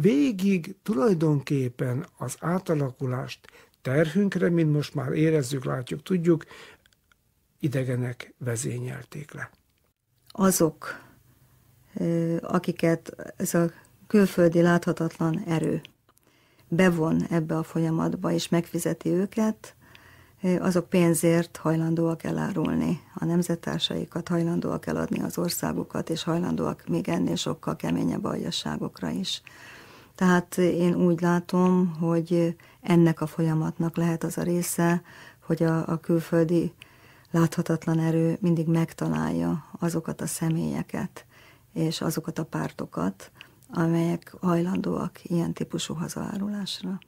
Végig tulajdonképpen az átalakulást terhünkre, mint most már érezzük, látjuk, tudjuk, idegenek vezényelték le. Azok, akiket ez a külföldi láthatatlan erő bevon ebbe a folyamatba, és megfizeti őket, azok pénzért hajlandóak elárulni a nemzettársaikat, hajlandóak eladni az országukat, és hajlandóak még ennél sokkal keményebb aljasságokra is. Tehát én úgy látom, hogy ennek a folyamatnak lehet az a része, hogy a, a külföldi láthatatlan erő mindig megtalálja azokat a személyeket és azokat a pártokat, amelyek hajlandóak ilyen típusú hazaárulásra.